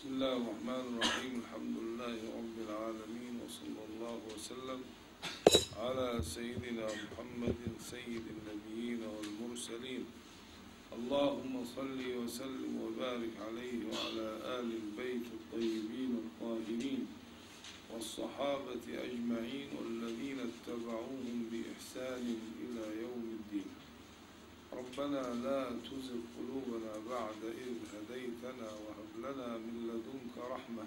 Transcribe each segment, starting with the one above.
بسم الله الرحمن الرحيم. الحمد لله رب العالمين وصلى الله وسلم على سيدنا محمد سيد النبيين والمرسلين. اللهم صل وسلم وبارك عليه وعلى آل البيت الطيبين الطاهرين والصحابة أجمعين والذين اتبعوهم بإحسان إلى يوم الدين. ربنا لا تزغ قلوبنا بعد إذ هديتنا وهب لنا من لدنك رحمة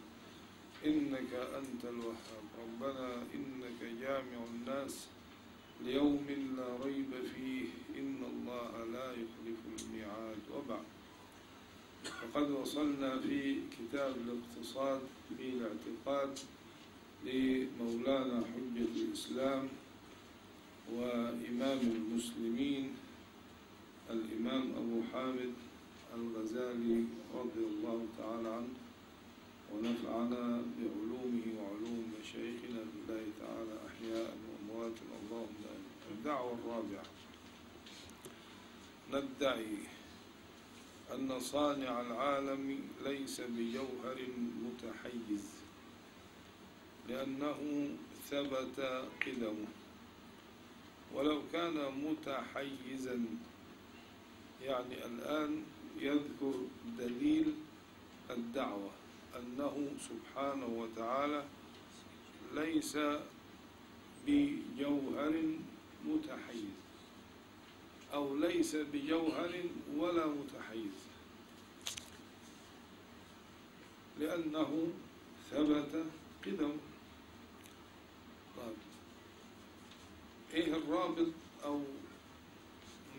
إنك أنت الوهاب. ربنا إنك جامع الناس ليوم لا ريب فيه إن الله لا يخلف الميعاد. وبعد فقد وصلنا في كتاب الاقتصاد في الاعتقاد لمولانا حجة الإسلام وإمام المسلمين. الإمام أبو حامد الغزالي رضي الله تعالى عنه ونفعنا بعلومه وعلوم مشايخنا بالله تعالى أحياء وأموات. اللهم الدعوة الرابعة ندعي أن صانع العالم ليس بجوهر متحيز لأنه ثبت قدمه. ولو كان متحيزا يعني الآن يذكر دليل الدعوة أنه سبحانه وتعالى ليس بجوهر متحيز أو ليس بجوهر ولا متحيز لأنه ثبت قدم. طيب إيه الرابط أو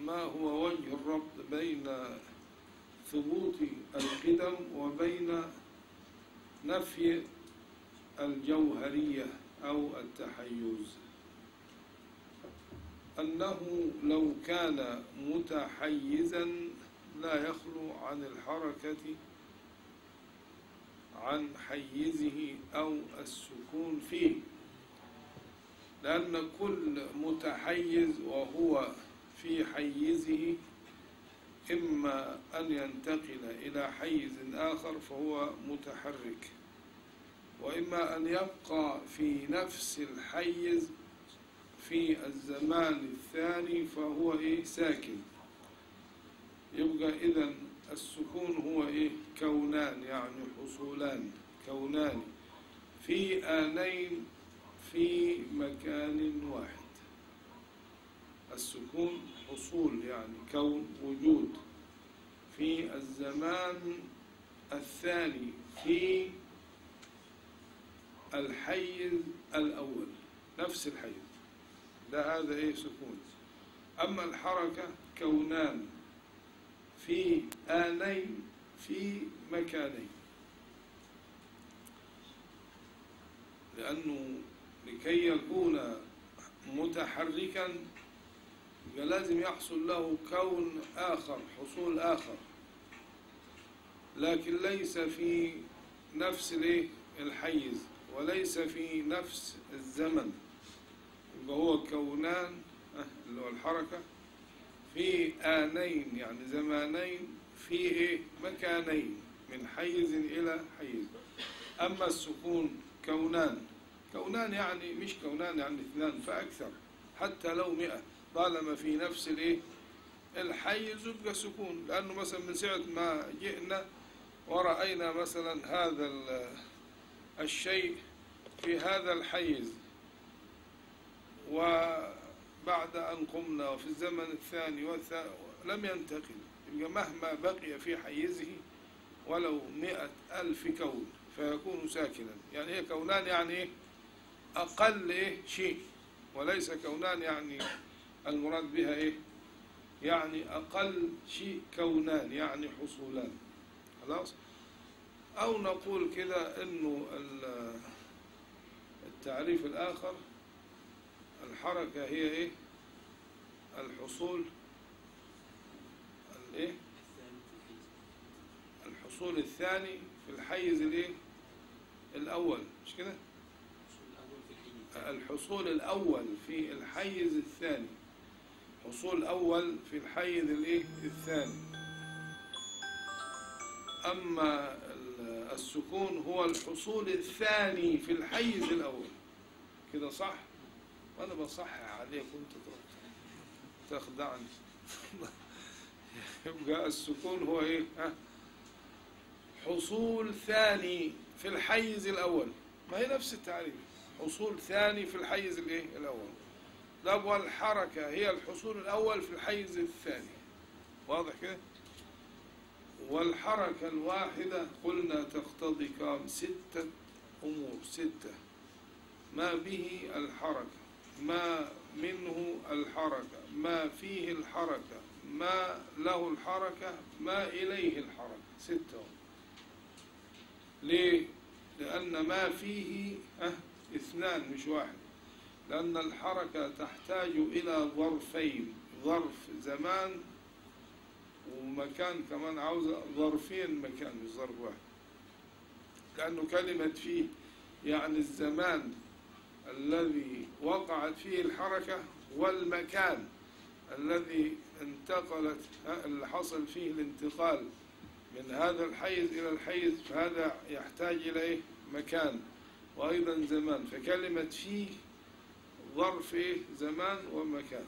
ما هو وجه الربط بين ثبوت القدم وبين نفي الجوهرية أو التحيز. أنه لو كان متحيزا لا يخلو عن الحركة عن حيزه أو السكون فيه لأن كل متحيز وهو في حيزه إما أن ينتقل إلى حيز آخر فهو متحرك وإما أن يبقى في نفس الحيز في الزمان الثاني فهو إيه؟ ساكن. يبقى إذا السكون هو إيه؟ كونان يعني حصولان كونان في آنين في مكان واحد. السكون حصول يعني كون وجود. في الزمان الثاني في الحيز الأول نفس الحيز ده هذا إيه؟ سكون. أما الحركة كونان. في آنين في مكانين. لأنه لكي يكون متحركا لازم يحصل له كون آخر حصول آخر. لكن ليس في نفس الحيز وليس في نفس الزمن. يبقى هو كونان اللي هو الحركة في آنين يعني زمانين في إيه؟ مكانين من حيز إلى حيز. أما السكون كونان كونان يعني مش كونان يعني اثنان فأكثر حتى لو مئة. طالما في نفس الايه؟ الحيز يبقى سكون. لأنه مثلا من ساعة ما جئنا ورأينا مثلا هذا الشيء في هذا الحيز. وبعد أن قمنا وفي الزمن الثاني لم ينتقل. يبقى مهما بقي في حيزه ولو مئة ألف كون فيكون ساكنا. يعني هي كونان؟ يعني إيه؟ أقل إيه؟ شيء. وليس كونان يعني المراد بها إيه؟ يعني أقل شيء كونان يعني حصولان. خلاص؟ أو نقول كده إنه التعريف الآخر الحركة هي إيه؟ الحصول الإيه الحصول الثاني في الحيز الإيه؟ الأول. مش كده؟ الحصول الأول في الحيز الثاني. حصول أول في الحيز الثاني أما السكون هو الحصول الثاني في الحيز الأول كده صح؟ وأنا بصحح عليك وأنت تخدعني يبقى السكون هو إيه؟ ها؟ حصول ثاني في الحيز الأول ما هي نفس التعريف حصول ثاني في الحيز الإيه؟ الأول طب والحركة هي الحصول الأول في الحيز الثاني. واضح كده؟ والحركة الواحدة قلنا تقتضي كام؟ ستة أمور ستة. ما به الحركة ما منه الحركة ما فيه الحركة ما له الحركة ما إليه الحركة. ستة ليه؟ لأن ما فيه أه اثنان مش واحد. لأن الحركة تحتاج إلى ظرفين ظرف زمان ومكان كمان عاوزة ظرفين مكان مش ظرف واحد لأنه كلمة فيه يعني الزمان الذي وقعت فيه الحركة والمكان الذي انتقلت اللي حصل فيه الانتقال من هذا الحيز إلى الحيز فهذا يحتاج إلى إيه؟ مكان وأيضا زمان فكلمة فيه ظرف؟ زمان ومكان.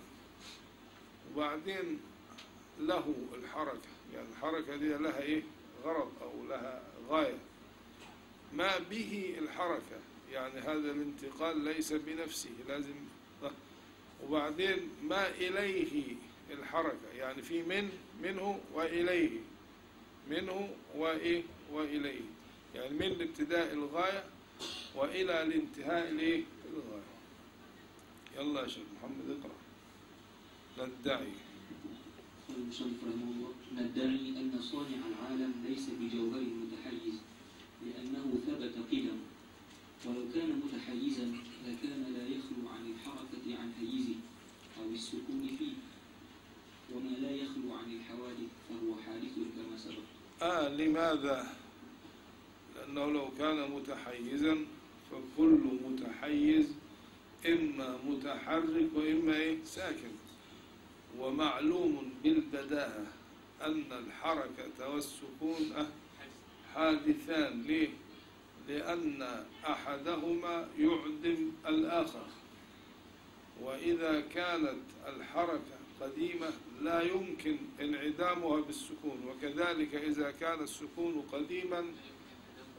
وبعدين له الحركة. يعني الحركة دي لها إيه؟ غرض أو لها غاية. ما به الحركة. يعني هذا الانتقال ليس بنفسه لازم وبعدين ما إليه الحركة. يعني في من؟ منه وإليه. منه وإيه؟ وإليه. يعني من ابتداء الغاية وإلى الانتهاء الإيه الغاية. يلا يا شيخ محمد اقرأ. ندعي المصنف رحمه الله ندعي أن صانع العالم ليس بجوهر متحيز لأنه ثبت قدم. ولو كان متحيزا لكان لا يخلو عن الحركة عن حيزه أو السكون فيه. وما لا يخلو عن الحوادث فهو حادث كما سبق. آه لماذا؟ لأنه لو كان متحيزا فكل متحيز إما متحرك وإما إيه؟ ساكن. ومعلوم بالبداهة أن الحركة والسكون حادثان. ليه؟ لأن أحدهما يعدم الآخر. وإذا كانت الحركة قديمة لا يمكن انعدامها بالسكون. وكذلك إذا كان السكون قديما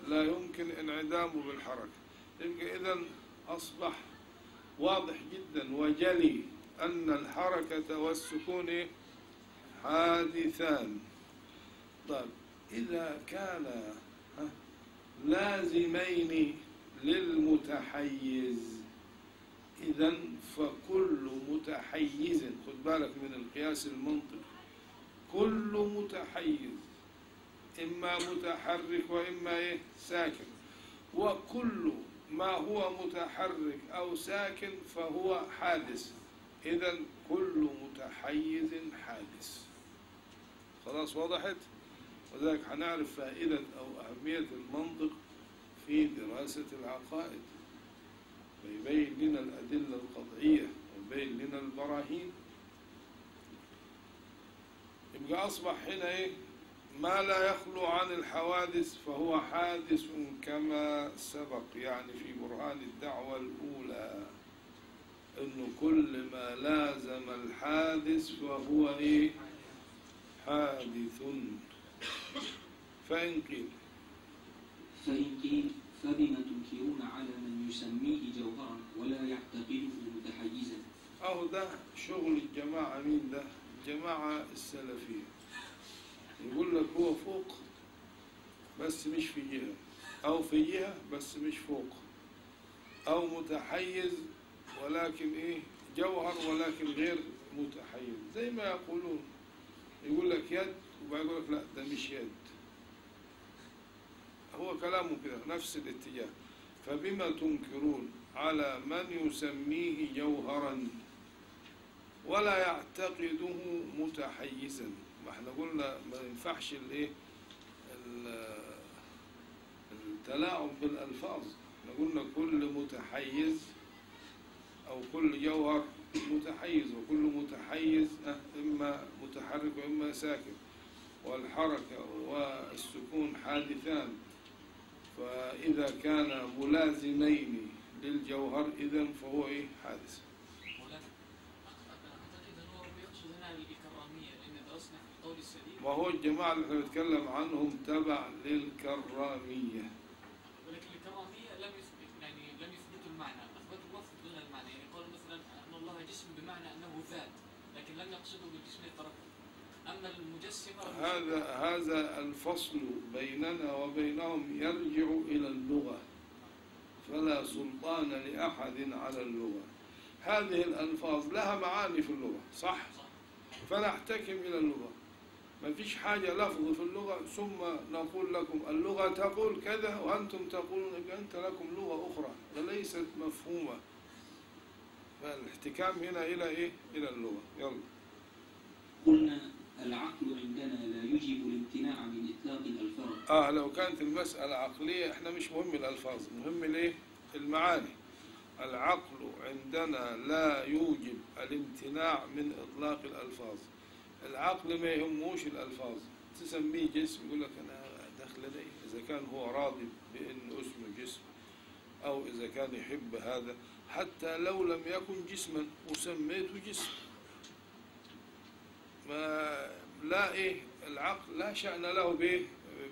لا يمكن انعدامه بالحركة. يبقى إذا أصبح واضح جدا وجلي أن الحركة والسكون حادثان. طيب إذا كان لازمين للمتحيز إذا فكل متحيز خد بالك من القياس المنطقي كل متحيز إما متحرك وإما إيه ساكن وكل ما هو متحرك أو ساكن فهو حادث. إذا كل متحيز حادث. خلاص وضحت؟ وذلك هنعرف فائدة أو أهمية المنطق في دراسة العقائد. ويبين لنا الأدلة القطعية ويبين لنا البراهين. يبقى أصبح هنا إيه؟ ما لا يخلو عن الحوادث فهو حادث كما سبق يعني في برهان الدعوة الأولى أنه كل ما لازم الحادث فهو إيه؟ حادث. فإن قيل. فإن قيل فبم تنكرون على من يسميه جوهرا ولا يعتقده متحيزا. أهو ده شغل الجماعة مين ده؟ الجماعة السلفية. يقول لك هو فوق بس مش في جهة أو في جهة بس مش فوق. أو متحيز ولكن إيه؟ جوهر ولكن غير متحيز. زي ما يقولون. يقول لك يد وبعد يقول لك لا ده مش يد. هو كلامه كده نفس الاتجاه. فبما تنكرون على من يسميه جوهرا ولا يعتقده متحيزا. ما إحنا قلنا ما ينفعش الايه ال- التلاعب بالألفاظ. إحنا قلنا كل متحيز أو كل جوهر متحيز وكل متحيز آه، اما متحرك واما ساكن. والحركة والسكون حادثان. إذا كان ملازمين للجوهر إذن فهو إيه؟ حادث. وهو الجماعة اللي إحنا بنتكلم عنهم تبع للكرامية. ولكن الكرامية لم يثبت يعني لم يثبتوا المعنى أثبتوا اللفظ دون المعنى. يعني قالوا مثلا أن الله جسم بمعنى أنه ذات لكن لم يقصدوا بالجسم التركب أما المجسمة هذا هذا الفصل بيننا وبينهم يرجع إلى اللغة. فلا سلطان لأحد على اللغة. هذه الألفاظ لها معاني في اللغة صح؟ صح. فنحتكم إلى اللغة. ما فيش حاجة لفظ في اللغة ثم نقول لكم اللغة تقول كذا وأنتم تقولون أنت لكم لغة أخرى وليست مفهومة. فالاحتكام هنا إلى إيه؟ إلى اللغة. يلا. قلنا العقل عندنا لا يجب الامتناع من إطلاق الألفاظ. آه لو كانت المسألة عقلية إحنا مش مهم الألفاظ مهم الإيه؟ المعاني. العقل عندنا لا يوجب الامتناع من إطلاق الألفاظ. العقل ما يهموش الألفاظ. تسميه جسم يقول لك أنا دخل لي. إذا كان هو راضي بأن اسمه جسم أو إذا كان يحب هذا حتى لو لم يكن جسما وسميته جسم. ما لا إيه العقل لا شأن له بإيه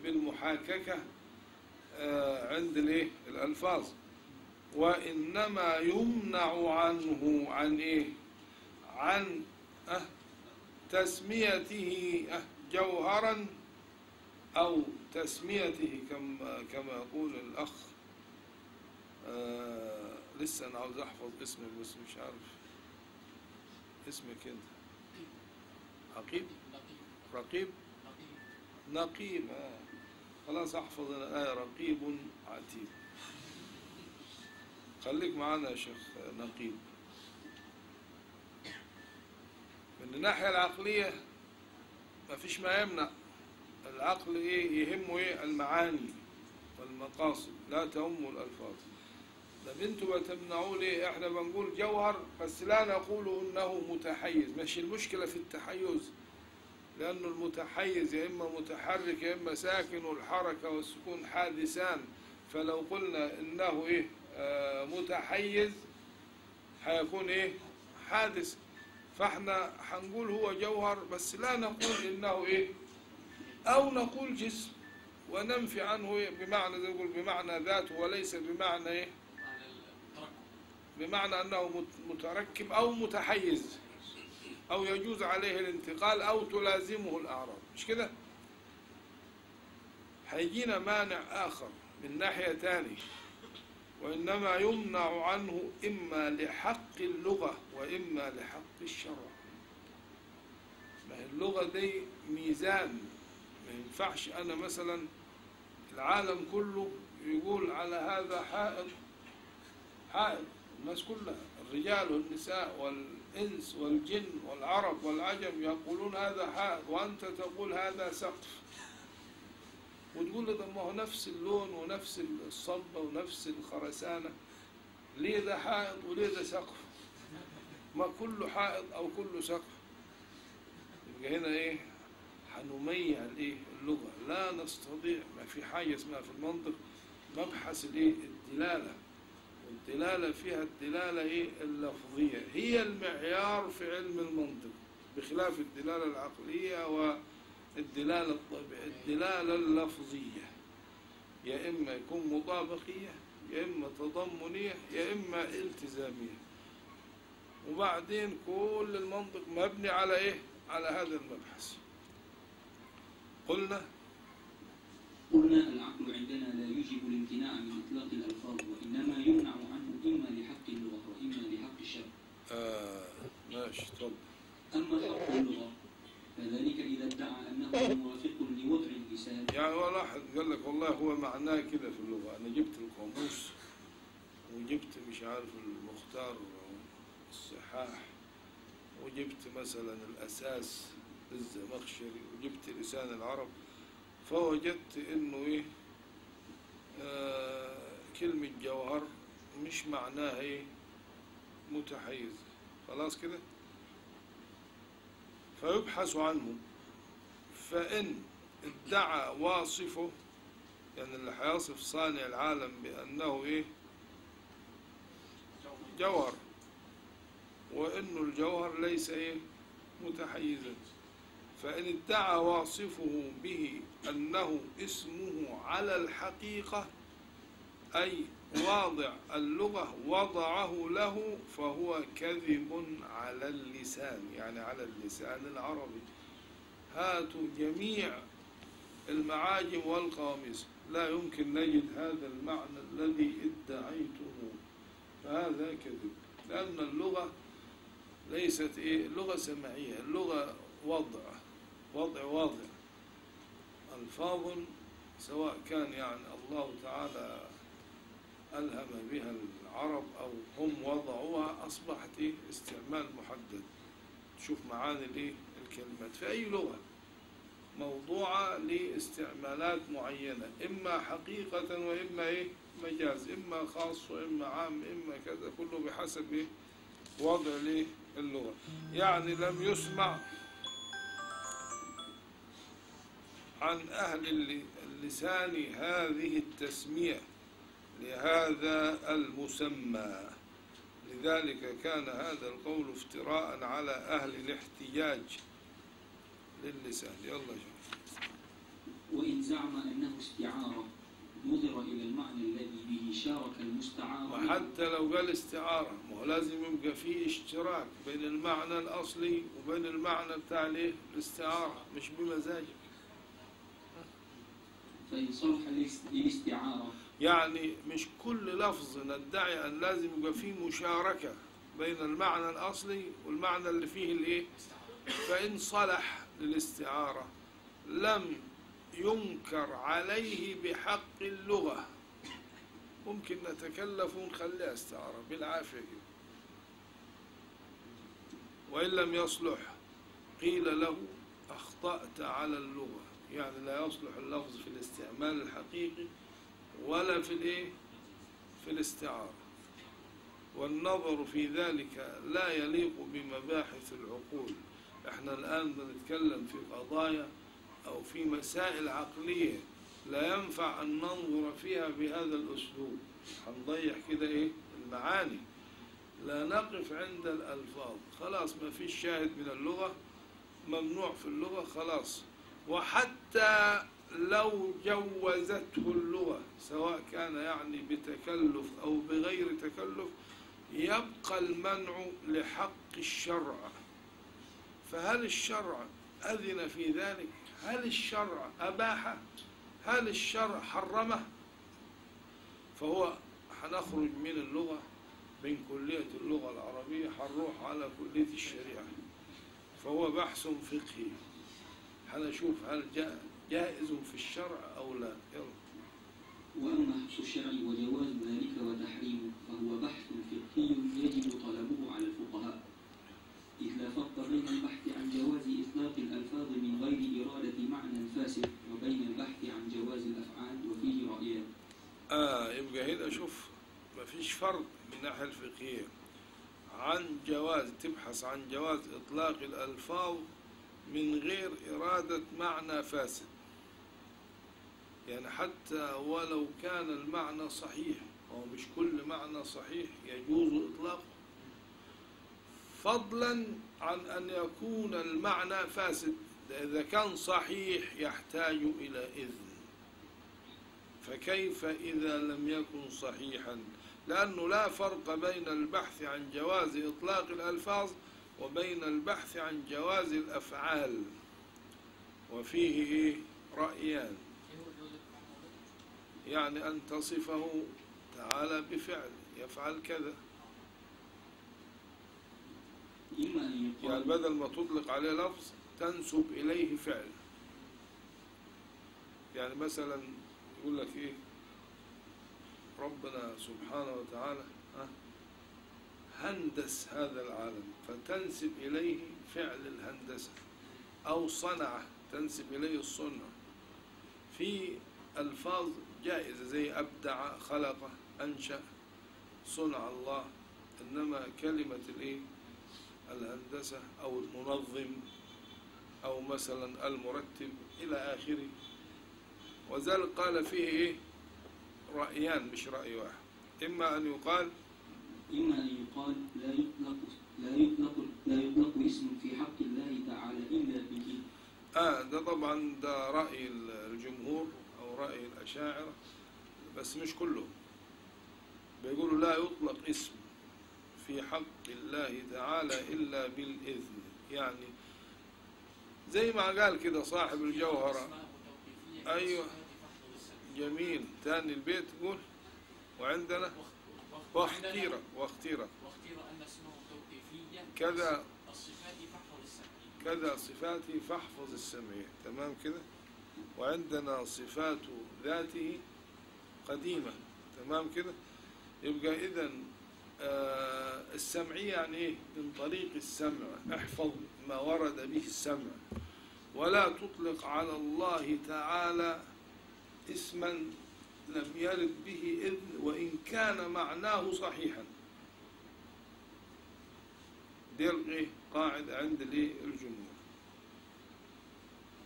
بالمحاككة آه، عند الإيه؟ الألفاظ. وإنما يمنع عنه عن إيه؟ عن أه تسميته أه جوهرا أو تسميته كما كما يقول الأخ. آه لسه أنا عاوز أحفظ اسمك بس مش عارف. اسمك أنت. عقيب رقيب؟ نقيب آه. خلاص أحفظ أنا. آية رقيب عتيد. خليك معنا يا شيخ نقيب. من الناحية العقلية ما فيش ما يمنع. العقل إيه؟ يهمه إيه؟ المعاني والمقاصد. لا تهم الألفاظ. طب أنتوا بتمنعوا ليه إحنا بنقول جوهر بس لا نقول إنه متحيز. مش المشكلة في التحيز لأنه المتحيز يا إما متحرك يا إما ساكن والحركة والسكون حادثان. فلو قلنا إنه إيه؟ آه متحيز هيكون إيه؟ حادث. فإحنا هنقول هو جوهر بس لا نقول إنه إيه؟ أو نقول جسم وننفي عنه إيه؟ بمعنى زي نقول بمعنى ذاته وليس بمعنى معنى التركب بمعنى مت- متركب أو متحيز أو يجوز عليه الانتقال أو تلازمه الأعراض. مش كده؟ هيجينا مانع آخر من ناحية تانية. وإنما يمنع عنه إما لحق اللغة وإما لحق الشرع. ما اللغة دي ميزان. ما ينفعش أنا مثلا العالم كله يقول على هذا حائط حائط الناس كلها الرجال والنساء والإنس والجن والعرب والعجم يقولون هذا حائط وأنت تقول هذا سقف. وتقول له ما هو نفس اللون ونفس الصبة ونفس الخرسانة. ليه ده حائط وليه ده سقف؟ ما كله حائط أو كله سقف. يبقى هنا إيه؟ هنميع الإيه؟ اللغة. لا نستطيع ما في حاجة اسمها في المنطق مبحث الإيه؟ الدلالة. والدلالة فيها الدلالة إيه؟ اللفظية. هي المعيار في علم المنطق بخلاف الدلالة العقلية والدلالة الطبيعية الدلالة اللفظية. يا إما يكون مطابقية يا إما تضمنية يا إما التزامية. وبعدين كل المنطق مبني على إيه؟ على هذا المبحث. قلنا؟ قلنا العقل عندنا لا يجب الامتناع من إطلاق الألفاظ وإنما يمنع عنه إما لحق اللغة وإما لحق الشرع. آه ماشي اتفضل أما حق اللغة فذلك إذا ادعى أنه موافق لوضع اللسان. يعني هو واحد قال لك والله هو معناه كده في اللغة. أنا جبت القاموس وجبت مش عارف المختار الصحاح وجبت مثلا الأساس للزمخشري وجبت لسان العرب فوجدت إنه إيه آه كلمة جوهر مش معناها إيه متحيز. خلاص كده؟ فيبحث عنه. فإن ادعى واصفه يعني اللي هيصف صانع العالم بأنه إيه؟ جوهر. وإنه الجوهر ليس إيه؟ متحيزا. فإن ادعى واصفه به أنه اسمه على الحقيقة أي واضع اللغة وضعه له فهو كذب على اللسان يعني على اللسان العربي. هاتوا جميع المعاجم والقواميس لا يمكن نجد هذا المعنى الذي ادعيته فهذا كذب. لأن اللغة ليست إيه؟ اللغة سمعية اللغة وضع. وضع واضع. ألفاظ سواء كان يعني الله تعالى ألهم بها العرب أو هم وضعوها أصبحت إيه؟ استعمال محدد. تشوف معاني الإيه الكلمات في أي لغة؟ موضوعة لاستعمالات معينة. إما حقيقة وإما إيه؟ مجاز. إما خاص وإما عام إما كذا. كله بحسب إيه؟ وضع اللغة يعني لم يسمع عن أهل الل- اللسان هذه التسمية. لهذا المسمى. لذلك كان هذا القول افتراء على أهل الاحتجاج للسان. يلا شوف وإن زعم أنه استعارة نظر إلى المعنى الذي به شارك المستعار. وحتى لو قال استعارة ما هو لازم يبقى فيه اشتراك بين المعنى الأصلي وبين المعنى بتاع الاستعارة مش بمزاجك. فإن صلح للاستعارة يعني مش كل لفظ ندعي أن لازم يبقى فيه مشاركة بين المعنى الأصلي والمعنى اللي فيه الإيه؟ فإن صلح للاستعارة لم ينكر عليه بحق اللغة. ممكن نتكلف ونخليها استعارة بالعافية. كده وإن لم يصلح قيل له أخطأت على اللغة. يعني لا يصلح اللفظ في الاستعمال الحقيقي ولا في الايه؟ في الاستعارة. والنظر في ذلك لا يليق بمباحث العقول. إحنا الآن بنتكلم في قضايا أو في مسائل عقلية لا ينفع أن ننظر فيها بهذا الأسلوب. هنضيع كده إيه؟ المعاني. لا نقف عند الألفاظ. خلاص ما فيش شاهد من اللغة ممنوع في اللغة خلاص. وحتى لو جوزته اللغة سواء كان يعني بتكلف أو بغير تكلف يبقى المنع لحق الشرع. فهل الشرع أذن في ذلك؟ هل الشرع أباحه هل الشرع حرمه؟ فهو هنخرج من اللغة من كلية اللغة العربية هنروح على كلية الشريعة. فهو بحث فقهي. هنشوف هل جاء جائز في الشرع أو لا؟ يلا. وأما حبس الشرع وجواز ذلك وتحريمه فهو بحث فقهي يجب طلبه على الفقهاء. إذ لا فرق بين البحث عن جواز إطلاق الألفاظ من غير إرادة معنى فاسد وبين البحث عن جواز الأفعال وفيه رأيان. آه يبقى هنا شوف ما فيش فرق من الناحية الفقهية. عن جواز تبحث عن جواز إطلاق الألفاظ من غير إرادة معنى فاسد. يعني حتى ولو كان المعنى صحيح هو مش كل معنى صحيح يجوز إطلاقه. فضلا عن أن يكون المعنى فاسد إذا كان صحيح يحتاج إلى إذن. فكيف إذا لم يكن صحيحا؟ لأنه لا فرق بين البحث عن جواز إطلاق الألفاظ وبين البحث عن جواز الأفعال. وفيه؟ رأيان إيه هو جوز الفعل؟ يعني أن تصفه تعالى بفعل يفعل كذا. يعني بدل ما تطلق عليه لفظ تنسب إليه فعل. يعني مثلا يقول لك إيه؟ ربنا سبحانه وتعالى هندس هذا العالم فتنسب إليه فعل الهندسة. أو صنعة تنسب إليه الصنع في ألفاظ جائزة زي أبدع خلق أنشأ صنع الله إنما كلمة الإيه؟ الهندسة أو المنظم أو مثلا المرتب إلى آخره. وذلك قال فيه إيه؟ رأيان مش رأي واحد. إما أن يقال إما أن يقال لا يطلق لا يطلق لا يطلق اسم في حق الله تعالى إلا به. آه ده طبعا ده رأي الجمهور. رأي الأشاعرة بس مش كلهم. بيقولوا لا يطلق اسم في حق الله تعالى إلا بالإذن. يعني زي ما قال كده صاحب الجوهرة. أيوة. جميل. تاني البيت تقول وعندنا واخت- واختير عندنا- واختير واختير أن اسمه توقيفيا كذا كذا صفاته فاحفظ السمعية تمام كده؟ وعندنا صفات ذاته قديمة. تمام كده؟ يبقى إذا آه السمعية يعني إيه؟ من طريق السمع. احفظ ما ورد به السمع. ولا تطلق على الله تعالى اسما لم يرد به إذن وإن كان معناه صحيحا. دي إيه قاعدة عند الجمهور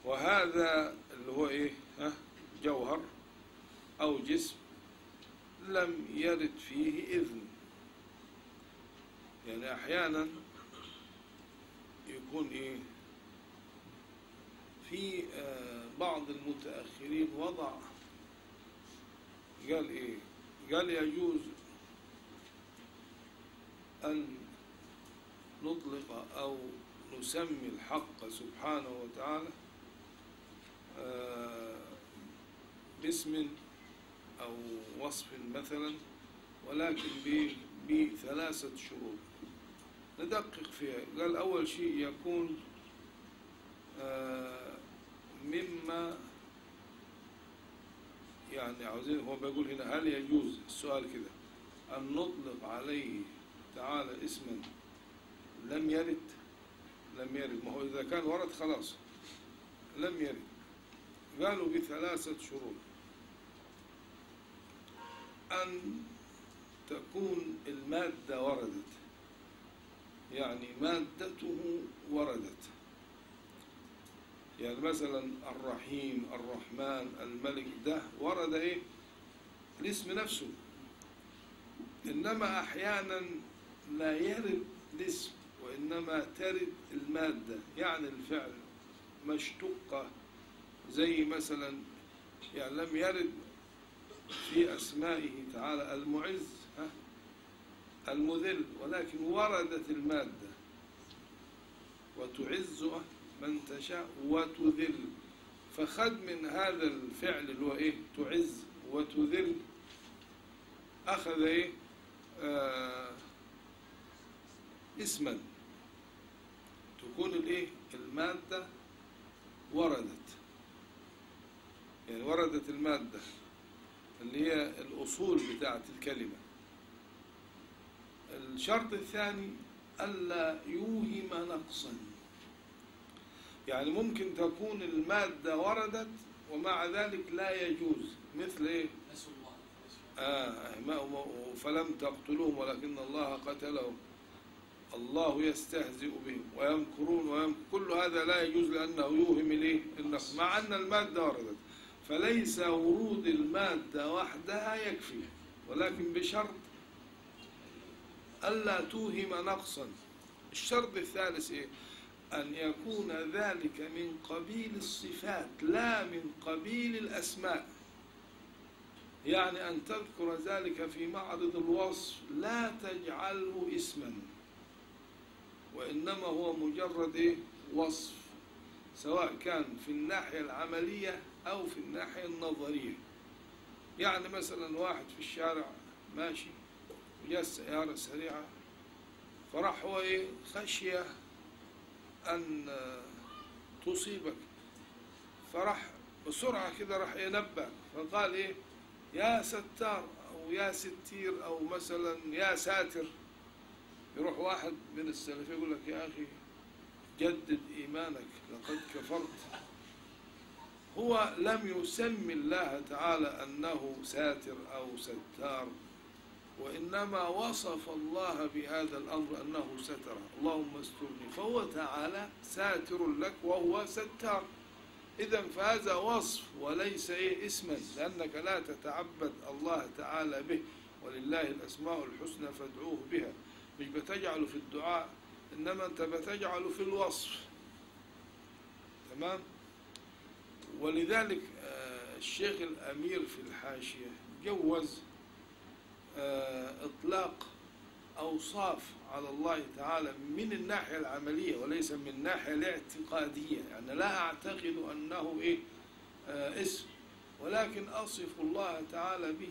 وهذا اللي هو إيه؟ ها؟ جوهر أو جسم لم يرد فيه إذن. يعني أحيانا يكون إيه؟ في آه، بعض المتأخرين وضع قال إيه؟ قال يجوز أن نطلق أو نسمي الحق سبحانه وتعالى باسم أو وصف مثلا ولكن بثلاثة شروط. ندقق فيها. قال أول شيء يكون آه، مما يعني عاوزين هو بيقول هنا هل يجوز؟ السؤال كده أن نطلق عليه تعالى اسما لم يرد. لم يرد. ما هو إذا كان ورد خلاص. لم يرد. قالوا بثلاثة شروط. أن تكون المادة وردت. يعني مادته وردت. يعني مثلا الرحيم الرحمن الملك ده ورد إيه؟ الاسم نفسه. إنما أحيانا لا يرد الاسم وإنما ترد المادة. يعني الفعل مشتقه زي مثلا يعني لم يرد في أسمائه تعالى المعز المذل ولكن وردت المادة. وتعز من تشاء وتذل. فخد من هذا الفعل اللي هو إيه؟ تعز وتذل. أخذ إيه؟ آه اسما. تكون الإيه؟ المادة وردت. يعني وردت المادة اللي هي الأصول بتاعة الكلمة. الشرط الثاني ألا يوهم نقصا. يعني ممكن تكون المادة وردت ومع ذلك لا يجوز. مثل إيه؟ آه فلم تقتلوهم ولكن الله قتلهم. الله يستهزئ بهم ويمكرون ويمكر كل هذا لا يجوز لأنه يوهم الإيه؟ النقص مع أن المادة وردت. فليس ورود المادة وحدها يكفي ولكن بشرط ألا توهم نقصا الشرط الثالث إيه؟ أن يكون ذلك من قبيل الصفات لا من قبيل الأسماء يعني أن تذكر ذلك في معرض الوصف لا تجعله اسما وإنما هو مجرد إيه؟ وصف سواء كان في الناحية العملية أو في الناحية النظرية. يعني مثلا واحد في الشارع ماشي وجاء سيارة سريعة فراح هو إيه؟ خشية أن تصيبك. فراح بسرعة كده راح ينبه فقال إيه؟ يا ستار أو يا ستير أو مثلا يا ساتر. يروح واحد من السلف يقول لك يا أخي جدد إيمانك لقد كفرت. هو لم يسمي الله تعالى أنه ساتر أو ستار وإنما وصف الله بهذا الأمر أنه ستر. اللهم استرني. فهو تعالى ساتر لك وهو ستار. إذا فهذا وصف وليس إيه اسما لأنك لا تتعبد الله تعالى به ولله الأسماء الحسنى فادعوه بها. مش بتجعله في الدعاء إنما أنت بتجعله في الوصف. تمام؟ ولذلك آه، الشيخ الأمير في الحاشية جوز آه، إطلاق أوصاف على الله تعالى من الناحية العملية وليس من الناحية الاعتقادية. يعني لا أعتقد أنه إيه آه، اسم. ولكن أصف الله تعالى به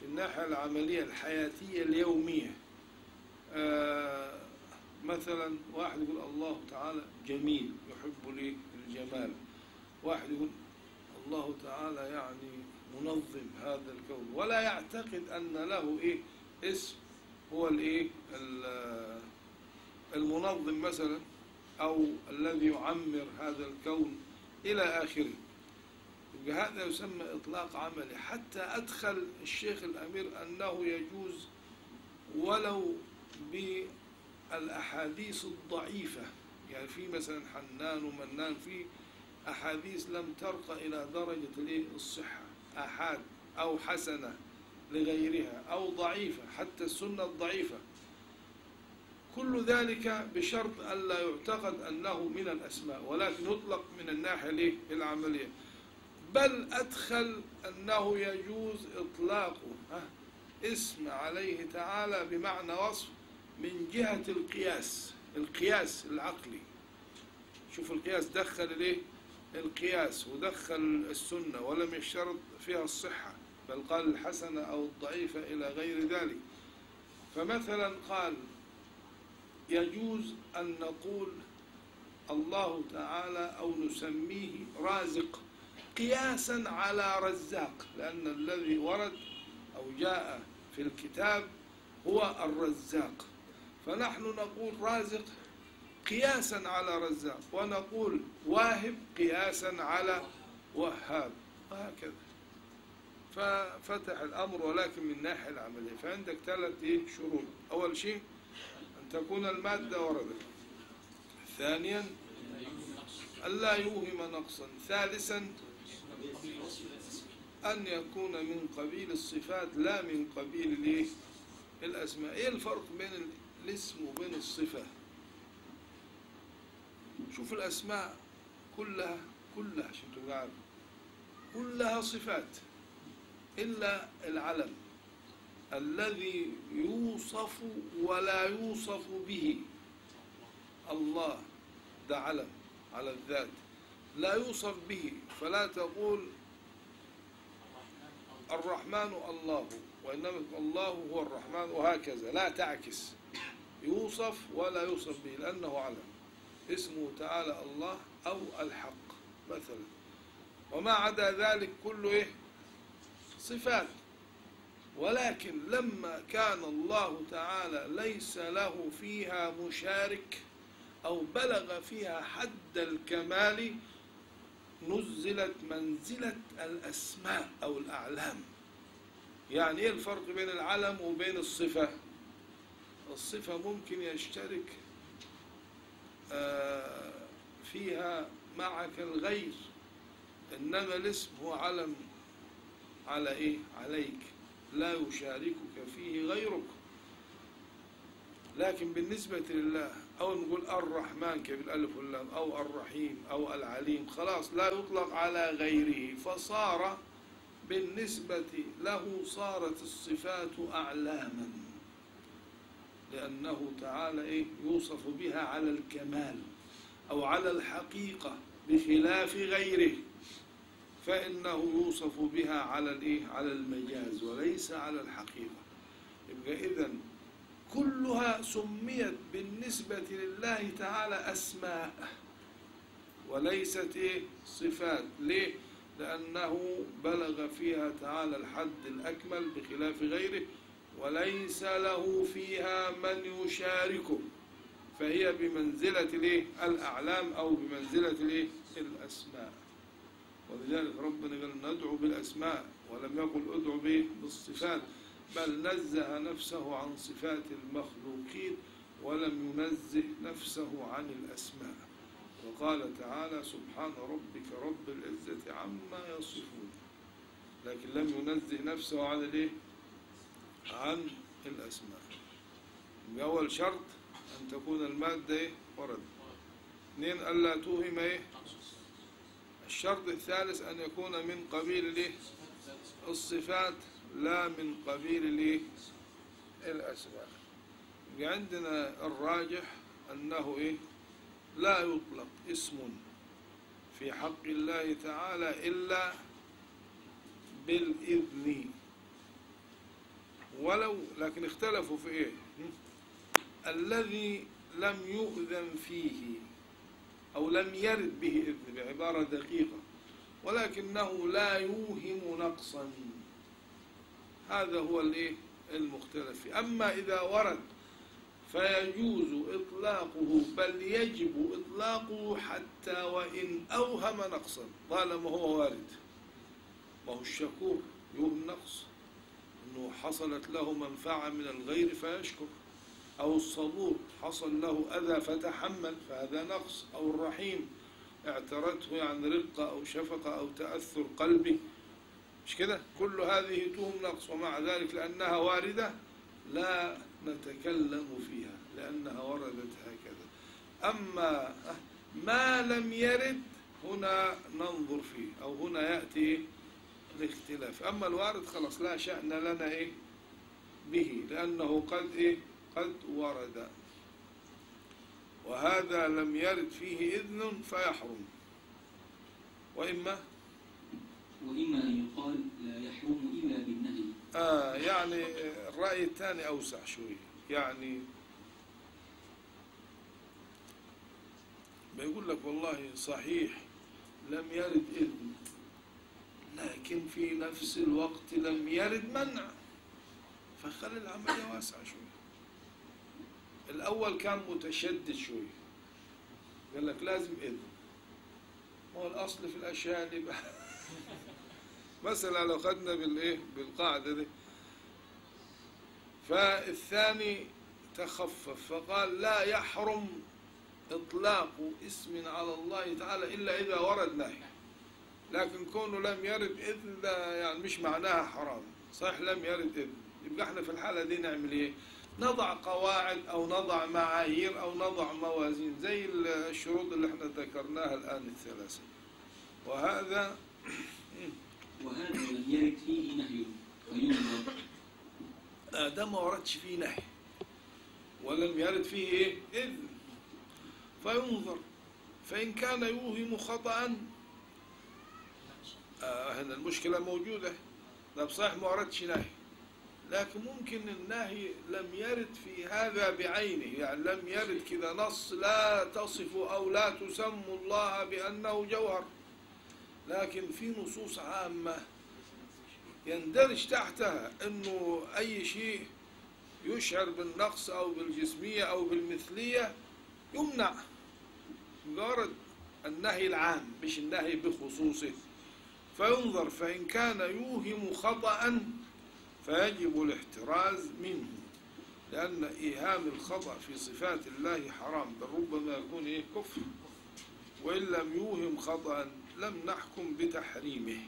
في الناحية العملية الحياتية اليومية. مثلا واحد يقول الله تعالى جميل يحب لي الجمال. واحد يقول الله تعالى يعني منظم هذا الكون. ولا يعتقد أن له إيه؟ اسم. هو الإيه؟ ال- المنظم مثلا أو الذي يعمر هذا الكون إلى آخره. هذا يسمى إطلاق عملي. حتى أدخل الشيخ الأمير أنه يجوز ولو بالأحاديث الضعيفة. يعني في مثلا حنان ومنان في أحاديث لم ترقى إلى درجة؟ الصحة أحاد أو حسنة لغيرها أو ضعيفة حتى السنة الضعيفة كل ذلك بشرط ألا يعتقد أنه من الأسماء ولكن يطلق من الناحية؟ العملية بل أدخل أنه يجوز إطلاق اسم عليه تعالى بمعنى وصف من جهة القياس القياس العقلي شوف القياس دخل الايه القياس ودخل السنة ولم يشترط فيها الصحة بل قال الحسنة أو الضعيفة إلى غير ذلك. فمثلا قال يجوز أن نقول الله تعالى أو نسميه رازق قياسا على رزاق لأن الذي ورد أو جاء في الكتاب هو الرزاق. فنحن نقول رازق قياسا على رزاق. ونقول واهب قياسا على وهاب. وهكذا. ففتح الأمر ولكن من الناحية العملية. فعندك ثلاث إيه؟ شروط. أول شيء أن تكون المادة وردت. ثانيا ألا يوهم نقصا. ثالثا أن يكون من قبيل الصفات لا من قبيل الإيه؟ الأسماء. إيه الفرق بين الاسم وبين الصفة؟ شوف الأسماء كلها كلها تبقى عارف كلها صفات إلا العلم الذي يوصف ولا يوصف به. الله ده علم على الذات. لا يوصف به فلا تقول الرحمن الله وإنما الله هو الرحمن وهكذا. لا تعكس. يوصف ولا يوصف به لأنه علم. اسمه تعالى الله أو الحق مثلا. وما عدا ذلك كله إيه؟ صفات. ولكن لما كان الله تعالى ليس له فيها مشارك أو بلغ فيها حد الكمال نزلت منزلة الأسماء أو الأعلام. يعني إيه الفرق بين العلم وبين الصفة؟ الصفة ممكن يشترك فيها معك الغير إنما الاسم هو علم على إيه؟ عليك لا يشاركك فيه غيرك. لكن بالنسبة لله أو نقول الرحمن كيف الألف واللام أو الرحيم أو العليم خلاص لا يطلق على غيره. فصار بالنسبة له صارت الصفات أعلاما. لأنه تعالى إيه؟ يوصف بها على الكمال أو على الحقيقة بخلاف غيره. فإنه يوصف بها على الإيه؟ على المجاز وليس على الحقيقة. يبقى إذن كلها سميت بالنسبة لله تعالى أسماء وليست إيه؟ صفات. ليه؟ لأنه بلغ فيها تعالى الحد الأكمل بخلاف غيره. وليس له فيها من يشاركه فهي بمنزلة الإيه؟ الأعلام أو بمنزلة الإيه؟ الأسماء ولذلك ربنا قال ندعو بالأسماء ولم يقل ادعو بالصفات بل نزه نفسه عن صفات المخلوقين ولم ينزه نفسه عن الأسماء وقال تعالى سبحان ربك رب العزة عما يصفون لكن لم ينزه نفسه عن الإيه عن الأسماء أول شرط أن تكون المادة؟ ورد اثنين ألا توهم إيه؟ الشرط الثالث أن يكون من قبيل؟ الصفات لا من قبيل؟ الأسماء عندنا الراجح أنه إيه؟ لا يطلق اسم في حق الله تعالى إلا بالإذن ولو لكن اختلفوا في إيه؟ الذي لم يؤذن فيه أو لم يرد به إذن بعبارة دقيقة ولكنه لا يوهم نقصا. هذا هو الإيه؟ المختلف. فيه أما إذا ورد فيجوز إطلاقه بل يجب إطلاقه حتى وإن أوهم نقصا. طالما هو وارد. ما هو الشكور؟ يوهم نقص. أنه حصلت له منفعة من الغير فيشكر أو الصبور حصل له أذى فتحمل فهذا نقص أو الرحيم اعترته يعني رقة أو شفقة أو تأثر قلبي. مش كده؟ كل هذه توهم نقص ومع ذلك لأنها واردة لا نتكلم فيها لأنها وردت هكذا. أما ما لم يرد هنا ننظر فيه أو هنا يأتي الاختلاف. أما الوارد خلاص لا شأن لنا إيه؟ به لأنه قد إيه؟ قد ورد. وهذا لم يرد فيه إذن فيحرم. وإما؟ وإما أن يقال لا يحرم إلا بالنهي. آه يعني الرأي الثاني أوسع شوي. يعني بيقول لك والله صحيح لم يرد إذن. لكن في نفس الوقت لم يرد منع. فخلي العملية واسعة شوي الأول كان متشدد شوي قال لك لازم إذن. هو الأصل في بقى مثلا لو خدنا بالإيه؟ بالقاعدة دي. فالثاني تخفف. فقال لا يحرم إطلاق اسم على الله تعالى إلا إذا ورد نهي. لكن كونه لم يرد إذن ده يعني مش معناها حرام. صحيح لم يرد إذن يبقى إحنا في الحالة دي نعمل إيه؟ نضع قواعد أو نضع معايير أو نضع موازين زي الشروط اللي إحنا ذكرناها الآن الثلاثة. وهذا وهذا لم يرد فيه نهي. فينظر آه، ده ما وردش فيه نهي. ولم يرد فيه إيه إذن. فينظر. فإن كان يوهم خطأ هنا المشكلة موجودة. ده بصحيح ما وردش نهي. لكن ممكن النهي لم يرد في هذا بعينه. يعني لم يرد كذا نص لا تصف أو لا تسم الله بأنه جوهر. لكن في نصوص عامة يندرج تحتها أنه أي شيء يشعر بالنقص أو بالجسمية أو بالمثلية يمنع. مجرد النهي العام مش النهي بخصوصه. فينظر فإن كان يوهم خطأ فيجب الاحتراز منه لأن إيهام الخطأ في صفات الله حرام بل ربما يكون إيه؟ كفر. وإن لم يوهم خطأ لم نحكم بتحريمه.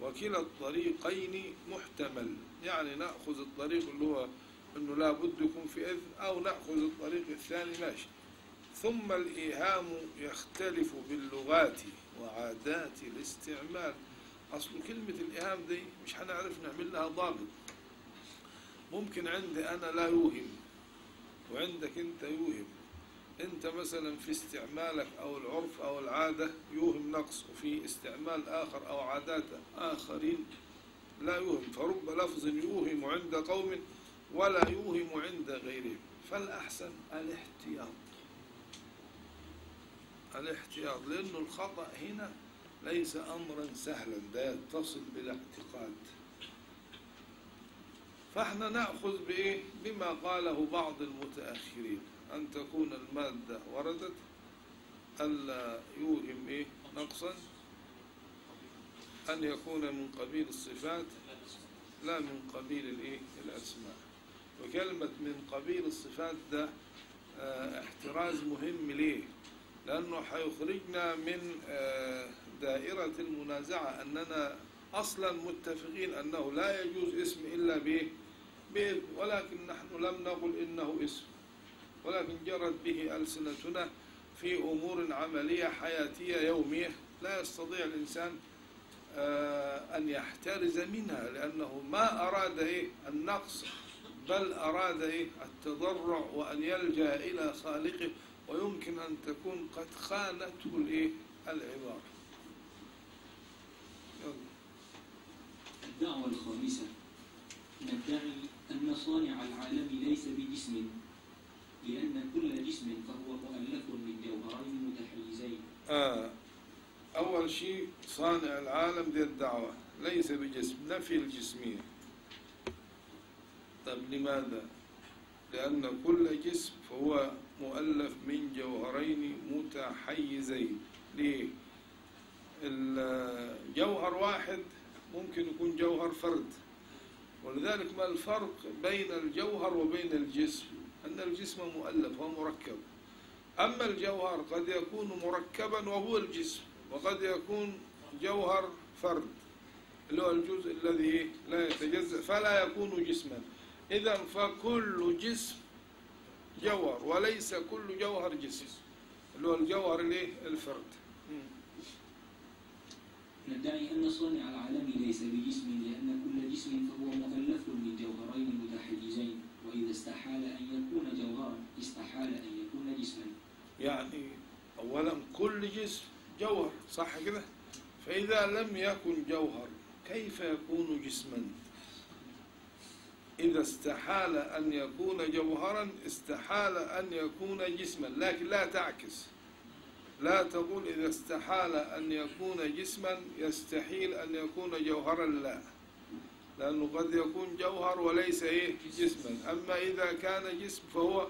وكلا الطريقين محتمل يعني نأخذ الطريق اللي هو أنه لا بد يكون في إذن أو نأخذ الطريق الثاني ماشي. ثم الإيهام يختلف باللغات. وعادات الاستعمال. أصل كلمة الإيهام دي مش هنعرف نعمل لها ضابط. ممكن عندي أنا لا يوهم وعندك أنت يوهم. أنت مثلا في استعمالك أو العرف أو العادة يوهم نقص وفي استعمال آخر أو عادات آخرين لا يوهم. فرب لفظ يوهم عند قوم ولا يوهم عند غيرهم. فالأحسن الاحتياط. الاحتياط لأنه الخطأ هنا ليس أمرا سهلا ده يتصل بالاعتقاد فإحنا نأخذ بإيه؟ بما قاله بعض المتأخرين أن تكون المادة وردت ألا يوهم إيه؟ نقصا. أن يكون من قبيل الصفات لا من قبيل الإيه؟ الأسماء. وكلمة من قبيل الصفات ده آه احتراز مهم ليه؟ لأنه حيخرجنا من آه، دائرة المنازعة أننا أصلا متفقين أنه لا يجوز اسم إلا به ولكن نحن لم نقل إنه اسم. ولكن جرت به ألسنتنا في أمور عملية حياتية يومية لا يستطيع الإنسان آه، أن يحترز منها لأنه ما أراد إيه النقص بل أراد إيه التضرع وأن يلجأ إلى خالقه. ويمكن أن تكون قد خانته الإيه العبارة يلا. الدعوة الخامسة ندعي أن صانع العالم ليس بجسم لأن كل جسم فهو مؤلف من جوهرين متحيزين آه. أول شيء صانع العالم دي الدعوة ليس بجسم نفي الجسمية طب لماذا؟ لأن كل جسم فهو مؤلف من جوهرين متحيزين. ليه؟ الجوهر واحد ممكن يكون جوهر فرد. ولذلك ما الفرق بين الجوهر وبين الجسم؟ أن الجسم مؤلف ومركب. أما الجوهر قد يكون مركبا وهو الجسم وقد يكون جوهر فرد. اللي هو الجزء الذي لا يتجزأ فلا يكون جسما. إذا فكل جسم جوهر وليس كل جوهر جسم اللي هو الجوهر الايه الفرد. ندعي أن صانع العالم ليس بجسم لأن كل جسم فهو مؤلف من جوهرين متحيزين وإذا استحال أن يكون جوهرا استحال أن يكون جسما. يعني أولا كل جسم جوهر صح كده؟ فإذا لم يكن جوهر كيف يكون جسما؟ إذا استحال أن يكون جوهرا استحال أن يكون جسما. لكن لا تعكس. لا تقول إذا استحال أن يكون جسما يستحيل أن يكون جوهرا لا. لأنه قد يكون جوهر وليس إيه؟ جسما. أما إذا كان جسم فهو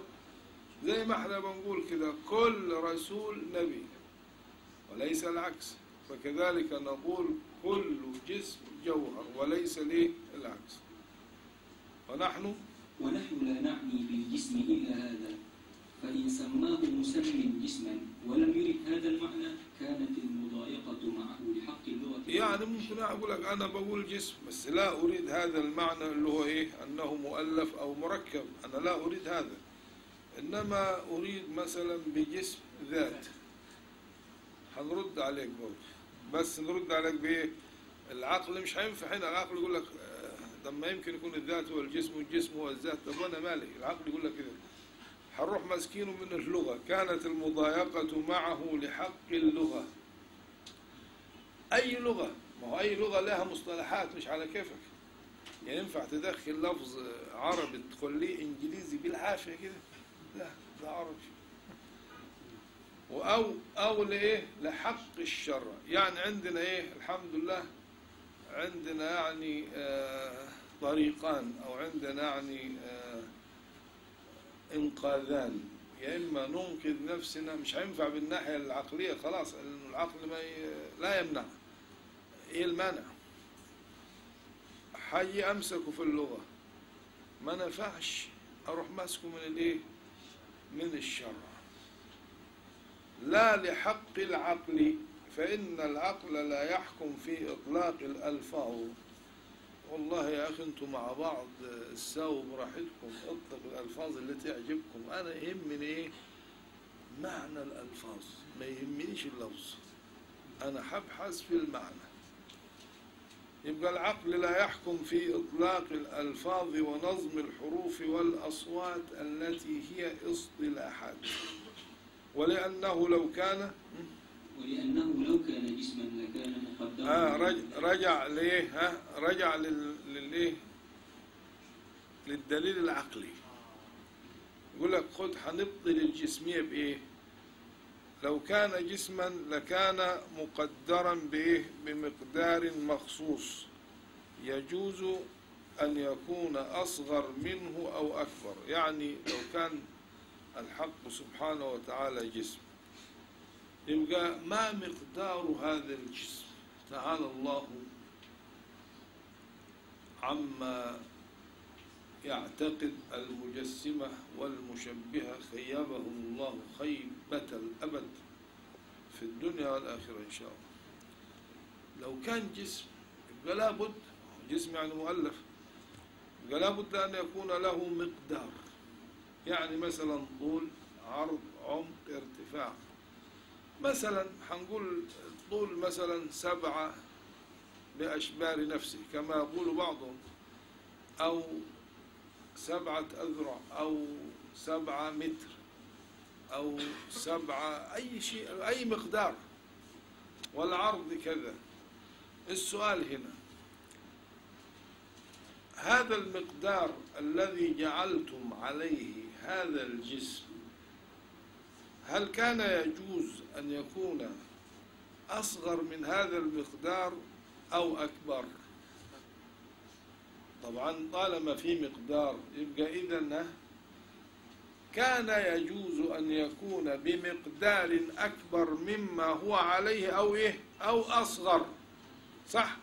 زي ما إحنا بنقول كده كل رسول نبي. وليس العكس. فكذلك نقول كل جسم جوهر وليس ليه العكس. ونحن ونحن لا نعني بالجسم إلا هذا. فإن سماه مسم جسما ولم يرد هذا المعنى كانت المضايقة معه لحق اللغة. يعني ممكن أقول لك أنا بقول جسم بس لا أريد هذا المعنى اللي هو إيه؟ أنه مؤلف أو مركب. أنا لا أريد هذا. إنما أريد مثلا بجسم ذات. هنرد عليك برضه. بس نرد عليك بإيه؟ العقل مش هينفع هنا. العقل يقول لك طب ما يمكن يكون الذات هو الجسم والجسم هو الذات طب وأنا مالي؟ العقل يقول لك كده. هنروح ماسكينه من اللغة. كانت المضايقة معه لحق اللغة. أي لغة؟ ما هو أي لغة لها مصطلحات مش على كيفك. يعني ينفع تدخل لفظ عربي تخليه إنجليزي بالعافية كده؟ لا ده عربي. أو أو لإيه؟ لحق الشرع. يعني عندنا إيه؟ الحمد لله عندنا يعني آه طريقان أو عندنا يعني آه إنقاذان. يا إما ننقذ نفسنا مش هينفع بالناحية العقلية خلاص لأن العقل ما ي... لا يمنع. إيه المانع؟ حي أمسكه في اللغة. ما نفعش أروح ماسكه من الإيه؟ من الشرع لا لحق العقل فإن العقل لا يحكم في إطلاق الألفاظ. والله يا أخي أنتم مع بعض ساووا براحتكم اطلق الألفاظ التي تعجبكم أنا يهمني إيه؟ معنى الألفاظ ما يهمنيش اللفظ. أنا حبحث في المعنى. يبقى العقل لا يحكم في إطلاق الألفاظ ونظم الحروف والأصوات التي هي اصطلاحات. ولأنه لو كان ولأنه لو كان جسما لكان مقدرا. آه رجع, رجع ليه؟ ها رجع لل للإيه؟ للدليل العقلي. يقول لك خد هنبطل الجسمية بإيه؟ لو كان جسما لكان مقدرا بإيه؟ بمقدار مخصوص. يجوز أن يكون أصغر منه أو أكبر. يعني لو كان الحق سبحانه وتعالى جسم. يبقى ما مقدار هذا الجسم؟ تعالى الله عما يعتقد المجسمة والمشبهة خيبهم الله خيبة الأبد في الدنيا والآخرة إن شاء الله. لو كان جسم يبقى لابد جسم يعني مؤلف يبقى لابد أن يكون له مقدار. يعني مثلا طول عرض عمق ارتفاع. مثلا هنقول طول مثلا سبعة بأشبار نفسه كما يقول بعضهم أو سبعة أذرع أو سبعة متر أو سبعة أي شيء أي مقدار. والعرض كذا. السؤال هنا هذا المقدار الذي جعلتم عليه هذا الجسم هل كان يجوز أن يكون أصغر من هذا المقدار أو أكبر؟ طبعا طالما في مقدار يبقى إذا كان يجوز أن يكون بمقدار أكبر مما هو عليه أو إيه؟ أو أصغر. صح؟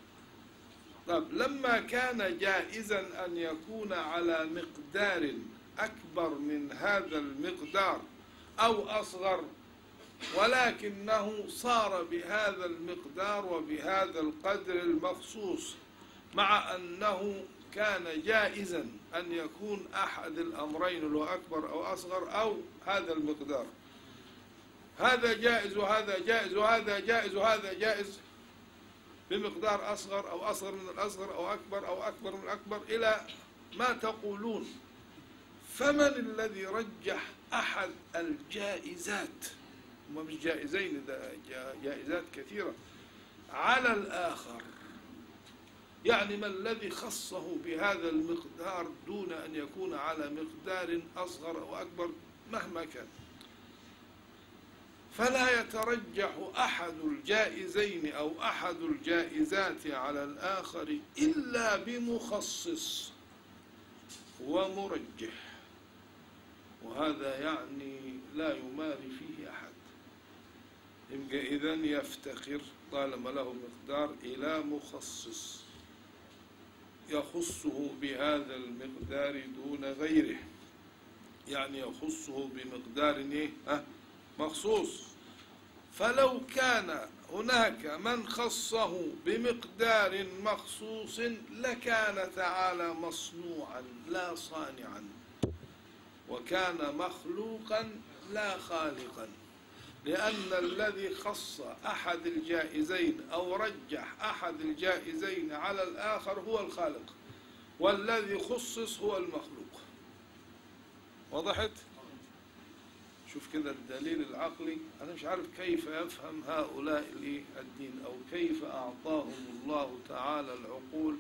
طب لما كان جائزا أن يكون على مقدار أكبر من هذا المقدار أو أصغر ولكنه صار بهذا المقدار وبهذا القدر المخصوص مع أنه كان جائزا أن يكون أحد الأمرين هو أكبر أو أصغر أو هذا المقدار. هذا جائز وهذا جائز وهذا جائز وهذا جائز بمقدار أصغر أو أصغر من الأصغر أو أكبر أو أكبر من الأكبر إلى ما تقولون. فمن الذي رجح أحد الجائزات هم مش جائزين ده جا- جائزات كثيرة. على الآخر يعني ما الذي خصه بهذا المقدار دون أن يكون على مقدار أصغر أو أكبر مهما كان؟ فلا يترجح أحد الجائزين أو أحد الجائزات على الآخر إلا بمخصص ومرجح. وهذا يعني لا يماري فيه أحد. يبقى إذا يفتقر طالما له مقدار إلى مخصص يخصه بهذا المقدار دون غيره. يعني يخصه بمقدار إيه؟ مخصوص. فلو كان هناك من خصه بمقدار مخصوص لكان تعالى مصنوعا لا صانعا. وكان مخلوقا لا خالقا لأن الذي خص أحد الجائزين أو رجح أحد الجائزين على الآخر هو الخالق والذي خصص هو المخلوق وضحت؟ شوف كده الدليل العقلي أنا مش عارف كيف يفهم هؤلاء؟ الدين أو كيف أعطاهم الله تعالى العقول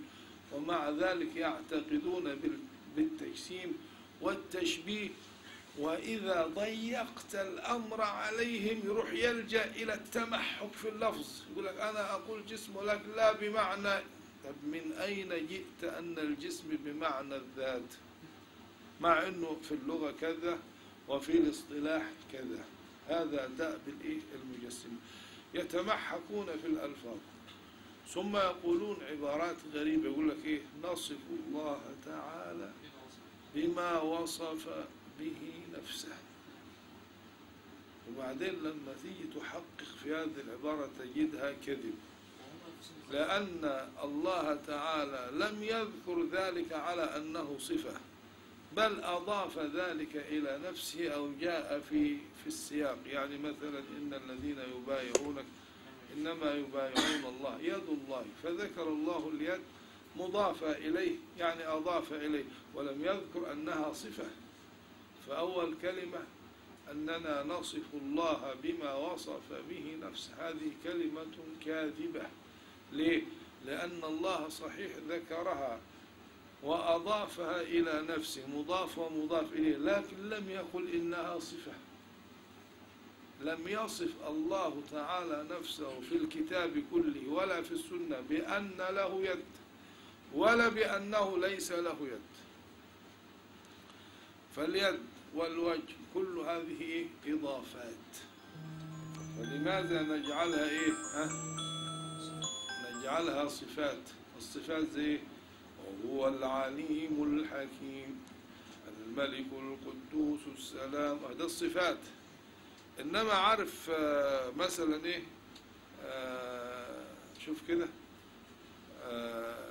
ومع ذلك يعتقدون بال- بالتجسيم والتشبيه وإذا ضيقت الأمر عليهم يروح يلجأ إلى التمحك في اللفظ. يقول لك أنا أقول جسم ولكن لا بمعنى. طب من أين جئت أن الجسم بمعنى الذات؟ مع أنه في اللغة كذا وفي الاصطلاح كذا. هذا دأب الإيه؟ المجسم. يتمحكون في الألفاظ. ثم يقولون عبارات غريبة. يقول لك إيه؟ نصف الله تعالى بما وصف به نفسه. وبعدين لما تيجي تحقق في هذه العبارة تجدها كذب. لأن الله تعالى لم يذكر ذلك على أنه صفة بل أضاف ذلك إلى نفسه أو جاء في في السياق. يعني مثلا إن الذين يبايعونك إنما يبايعون الله يد الله فذكر الله اليد مضافة إليه يعني أضاف إليه. ولم يذكر أنها صفة. فأول كلمة أننا نصف الله بما وصف به نفسه هذه كلمة كاذبة. ليه؟ لأن الله صحيح ذكرها وأضافها إلى نفسه مضاف ومضاف إليه. لكن لم يقل إنها صفة. لم يصف الله تعالى نفسه في الكتاب كله ولا في السنة بأن له يد ولا بأنه ليس له يد. فاليد والوجه كل هذه إيه؟ إضافات فلماذا نجعلها إيه؟ ها؟ نجعلها صفات الصفات زي وهو العليم الحكيم الملك القدوس السلام هذا الصفات إنما عارف آه، مثلا إيه آه، شوف كده آه،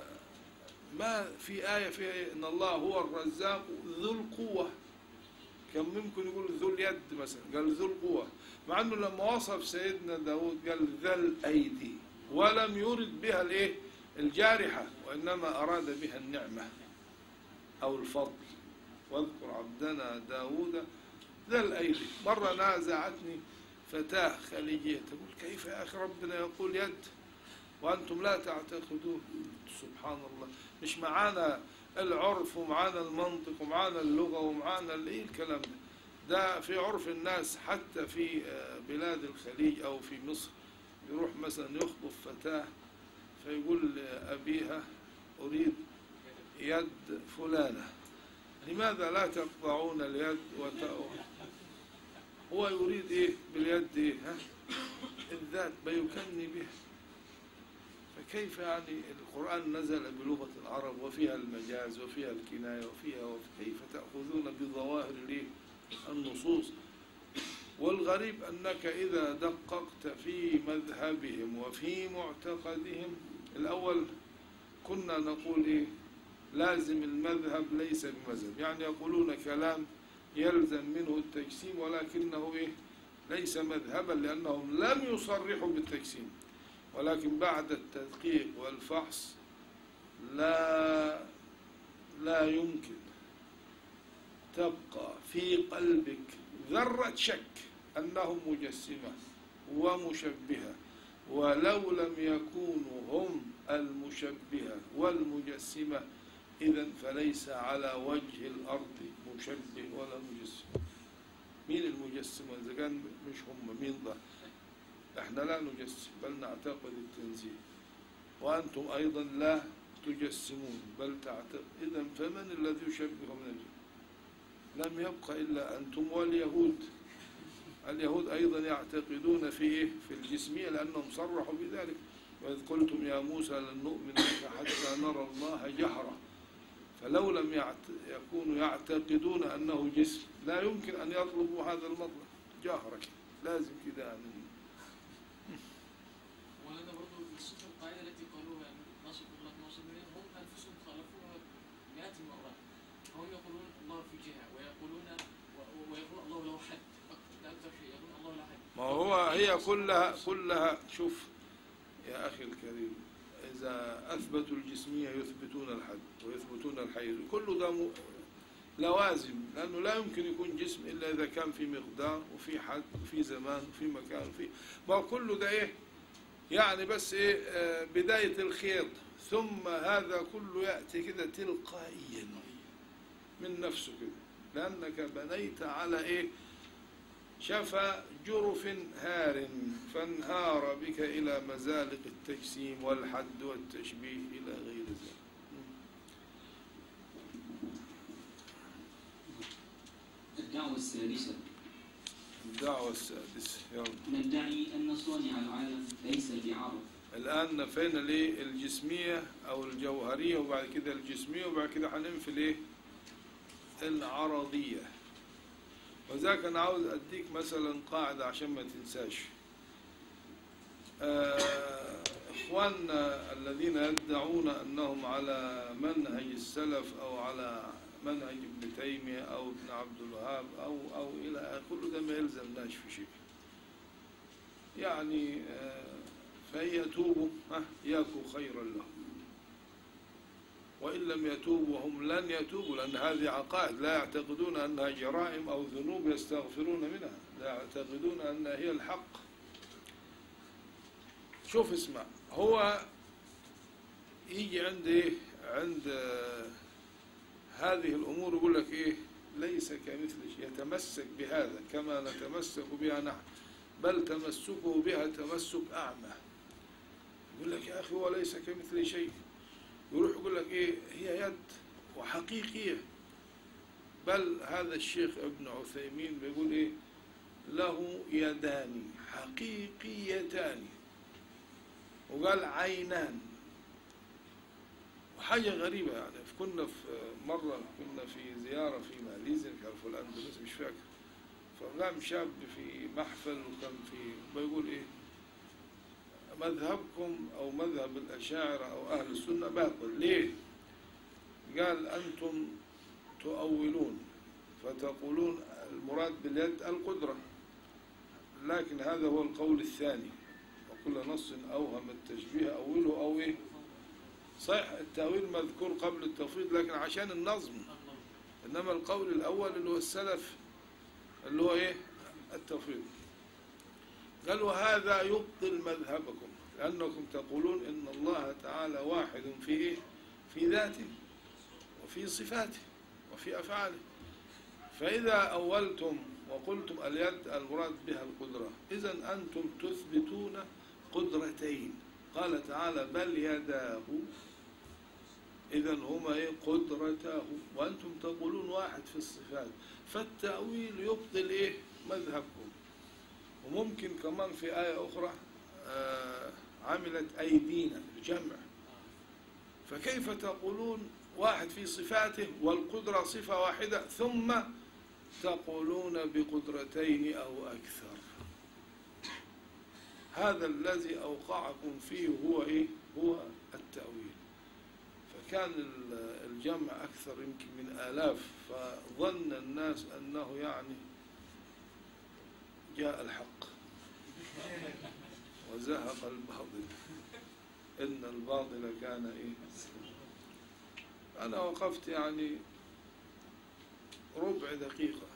ما في آية فيها إيه؟ إن الله هو الرزاق ذو القوة. كان ممكن يقول ذو اليد مثلا؟ قال ذو القوة. مع أنه لما وصف سيدنا داود قال ذا الأيدي ولم يرد بها الإيه؟ الجارحة وإنما أراد بها النعمة أو الفضل. واذكر عبدنا داود ذا الأيدي. مرة نازعتني فتاة خليجية تقول كيف يا أخي ربنا يقول يد؟ وأنتم لا تعتقدون. سبحان الله. مش معانا العرف ومعانا المنطق ومعانا اللغة ومعانا إيه الكلام ده. ده في عرف الناس حتى في آه، بلاد الخليج أو في مصر. يروح مثلا يخطب فتاة فيقول لأبيها أريد يد فلانة. لماذا لا تقطعون اليد وتأوه هو يريد إيه؟ باليد إيه؟ ها؟ الذات بيكني بها. فكيف يعني القرآن نزل بلغة العرب وفيها المجاز وفيها الكناية وفيها وكيف تأخذون بظواهر النصوص؟ والغريب أنك إذا دققت في مذهبهم وفي معتقدهم الأول كنا نقول إيه؟ لازم المذهب ليس بمذهب. يعني يقولون كلام يلزم منه التجسيم ولكنه إيه؟ ليس مذهبا لأنهم لم يصرحوا بالتجسيم. ولكن بعد التدقيق والفحص لا لا يمكن. تبقى في قلبك ذرة شك أنهم مجسمة ومشبهة ولو لم يكونوا هم المشبهة والمجسمة إذا فليس على وجه الأرض مشبه ولا مجسم. مين المجسم؟ إذا كان مش هم مين ده؟ إحنا لا نجسم بل نعتقد التنزيه. وأنتم أيضا لا تجسمون بل تعتقد. إذا فمن الذي يشبه من الجن؟ لم يبق إلا أنتم واليهود. اليهود أيضا يعتقدون في إيه؟ في الجسمية لأنهم صرحوا بذلك. وإذ قلتم يا موسى لن نؤمن لك حتى نرى الله جهرة. فلو لم يعت... يكونوا يعتقدون أنه جسم لا يمكن أن يطلبوا هذا المطلب. جهرة لازم كده يعني ولنا برضه نشوف القاعدة التي قالوها يعني 12 الله 12 مليون هم أنفسهم خالفوها مئات المرات هم يقولون الله في جهة ويقولون و- ويقولون الله له حد أكثر- ده أكثر شيء يقولون الله له حد ما هو هي كلها كلها شوف يا أخي الكريم إذا أثبتوا الجسمية يثبتون الحد ويثبتون الحيز كل ده م- لوازم لأنه لا يمكن يكون جسم إلا إذا كان في مقدار وفي حد وفي زمان وفي مكان وفي ما كله ده إيه؟ يعني بس إيه؟ آه، بداية الخيط ثم هذا كله يأتي كده تلقائيا من نفسه كده لأنك بنيت على إيه؟ شفى جرف هار فانهار بك إلى مزالق التجسيم والحد والتشبيه إلى غير ذلك. الدعوة السادسة. الدعوة السادسة يلا. ندعي أن صانع العالم ليس بعرب الآن نفينا ليه الجسمية أو الجوهرية وبعد كده الجسمية وبعد كده هننفي ليه؟ العرضية. وذاك أنا عاوز أديك مثلا قاعدة عشان ما تنساش. آه، إخواننا الذين يدعون أنهم على منهج السلف أو على منهج ابن تيمية أو ابن عبد الوهاب أو أو إلى كل ده ما يلزمناش في شيء يعني آه، فإن يتوبوا يكو خيرا لهم. وإن لم يتوبوا هم لن يتوبوا لأن هذه عقائد لا يعتقدون أنها جرائم أو ذنوب يستغفرون منها لا يعتقدون أنها هي الحق. شوف اسمع هو يجي عند إيه عند هذه الأمور يقول لك إيه ليس كمثل شيء يتمسك بهذا كما نتمسك بها نحن بل تمسكه بها تمسك أعمى. يقول لك يا أخي هو ليس كمثل شيء. يروح يقول لك إيه هي يد وحقيقية. بل هذا الشيخ ابن عثيمين بيقول إيه له يدان حقيقيتان. وقال عينان. وحاجة غريبة يعني كنا في مرة كنا في زيارة في ماليزيا كان في الأندلس مش فاكر. فقام شاب في محفل وكان في بيقول إيه مذهبكم أو مذهب الأشاعرة أو أهل السنة باطل. ليه؟ قال أنتم تؤولون فتقولون المراد باليد القدرة. لكن هذا هو القول الثاني. وكل نص أوهم التشبيه أوله أو إيه؟ صحيح التأويل مذكور قبل التفويض لكن عشان النظم. إنما القول الأول اللي هو السلف اللي هو إيه؟ التفويض قال وهذا يبطل مذهبكم لأنكم تقولون إن الله تعالى واحد في إيه؟ في ذاته وفي صفاته وفي أفعاله. فإذا أولتم وقلتم اليد المراد بها القدرة اذا أنتم تثبتون قدرتين. قال تعالى بل يداه إذا هما إيه؟ قدرتاه. وأنتم تقولون واحد في الصفات. فالتأويل يبطل إيه؟ مذهبكم. وممكن كمان في آية أخرى آه عملت أيدينا الجمع فكيف تقولون واحد في صفاته والقدرة صفة واحدة ثم تقولون بقدرتين أو أكثر؟ هذا الذي أوقعكم فيه هو إيه؟ هو التأويل. فكان ال- الجمع أكثر يمكن من آلاف فظن الناس أنه يعني جاء الحق. وزهق الباطل. إن الباطل كان إيه؟ أنا وقفت يعني ربع دقيقة.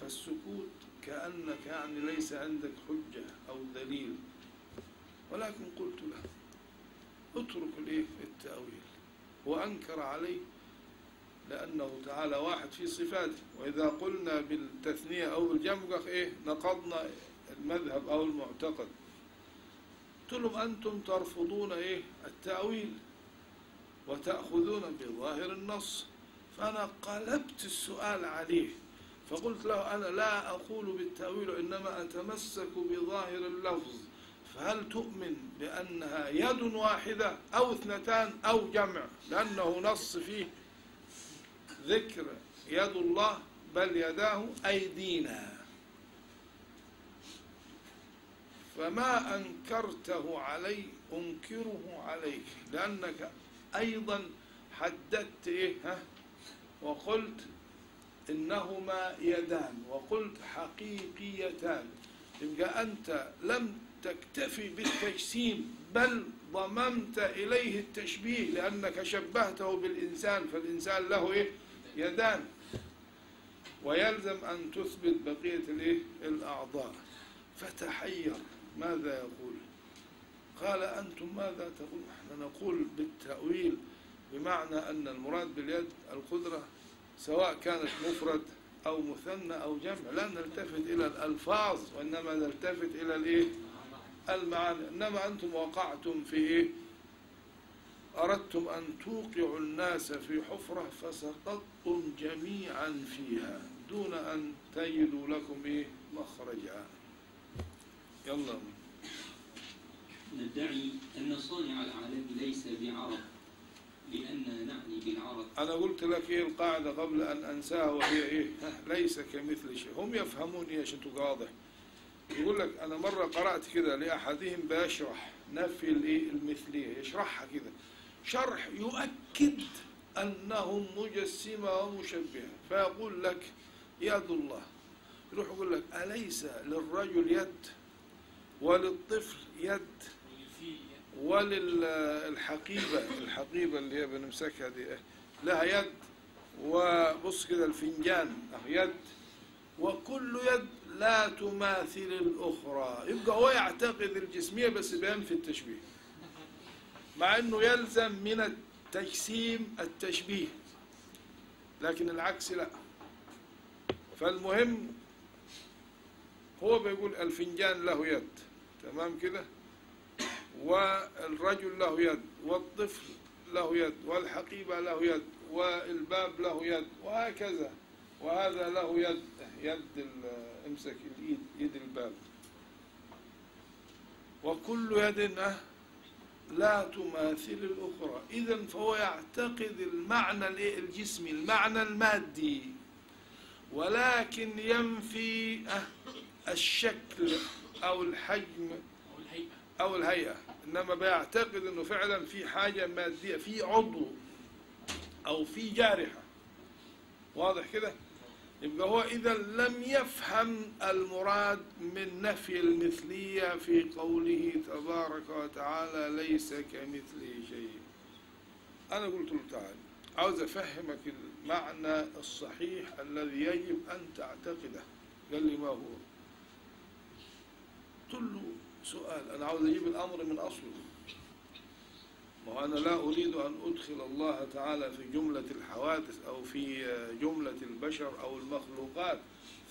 فالسكوت كأنك يعني ليس عندك حجة أو دليل. ولكن قلت له اترك الايه التأويل. وأنكر عليه لأنه تعالى واحد في صفاته. وإذا قلنا بالتثنية أو بالجمع إيه؟ نقضنا المذهب أو المعتقد. قلت لهم أنتم ترفضون إيه؟ التأويل وتأخذون بظاهر النص. فأنا قلبت السؤال عليه. فقلت له أنا لا أقول بالتأويل إنما أتمسك بظاهر اللفظ. فهل تؤمن بأنها يد واحدة أو اثنتان أو جمع؟ لأنه نص فيه ذكر يد الله بل يداه أيدينا. فما أنكرته علي أنكره عليك لأنك أيضا حددت إيه ها؟ وقلت إنهما يدان وقلت حقيقيتان. يبقى أنت لم تكتفي بالتجسيم بل ضممت إليه التشبيه لأنك شبهته بالإنسان فالإنسان له إيه؟ يدان ويلزم أن تثبت بقية الإيه؟ الأعضاء فتحير ماذا يقول قال أنتم ماذا تقول إحنا نقول بالتأويل بمعنى أن المراد باليد القدرة سواء كانت مفرد أو مثنى أو جمع لا نلتفت إلى الألفاظ وإنما نلتفت إلى الإيه؟ المعاني إنما أنتم وقعتم في إيه؟ أردتم أن توقعوا الناس في حفرة فسقطتم جميعا فيها دون أن تجدوا لكم إيه؟ مخرجا. يلا. ندعي أن صانع العالم ليس بعرب لأننا نعني بالعرب. أنا قلت لك إيه القاعدة قبل أن أنساها وهي إيه؟ ليس كمثل شيء. هم يفهمون عشان تبقى واضح. يقول لك أنا مرة قرأت كده لأحدهم بيشرح نفي المثلية يشرحها كده. شرح يؤكد أنهم مجسمة ومشبهة. فيقول لك يد الله يروح يقول لك أليس للرجل يد وللطفل يد وللحقيبة؟ الحقيبة اللي هي بنمسكها دي إيه؟ لها يد. وبص كده الفنجان يد. وكل يد لا تماثل الأخرى. يبقى هو يعتقد الجسمية بس بينفي التشبيه. مع أنه يلزم من التجسيم التشبيه لكن العكس لا. فالمهم هو بيقول الفنجان له يد تمام كده؟ والرجل له يد والطفل له يد والحقيبة له يد والباب له يد وهكذا. وهذا له يد يد امسك اليد يد الباب. وكل يد لا تماثل الأخرى. إذا فهو يعتقد المعنى؟ الجسمي المعنى المادي. ولكن ينفي أه، الشكل أو الحجم أو الهيئة. إنما بيعتقد إنه فعلا في حاجة مادية في عضو أو في جارحة. واضح كده؟ يبقى هو إذا لم يفهم المراد من نفي المثلية في قوله تبارك وتعالى ليس كمثله شيء. أنا قلت له تعالى عاوز أفهمك المعنى الصحيح الذي يجب أن تعتقده. قال لي ما هو؟ قلت له سؤال أنا عاوز أجيب الأمر من أصله. ما هو أنا لا أريد أن أدخل الله تعالى في جملة الحوادث أو في جملة البشر أو المخلوقات.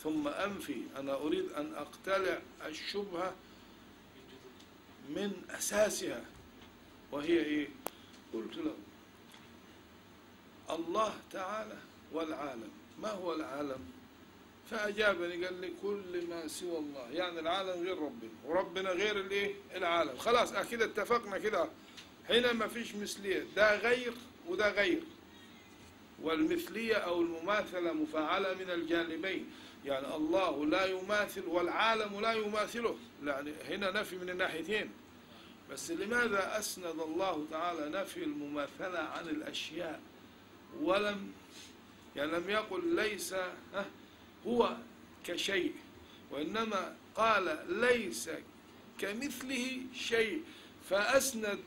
ثم أنفي أنا أريد أن أقتلع الشبهة من أساسها. وهي إيه؟ قلت له الله تعالى والعالم. ما هو العالم؟ فأجابني قال لي كل ما سوى الله. يعني العالم غير ربنا وربنا غير الإيه؟ العالم. خلاص آه كده اتفقنا كده. هنا ما فيش مثلية. ده غير وده غير. والمثلية أو المماثلة مفعلة من الجانبين. يعني الله لا يماثل والعالم لا يماثله. يعني هنا نفي من الناحيتين. بس لماذا أسند الله تعالى نفي المماثلة عن الأشياء؟ ولم يعني لم يقل ليس هو كشيء. وإنما قال ليس كمثله شيء. فأسند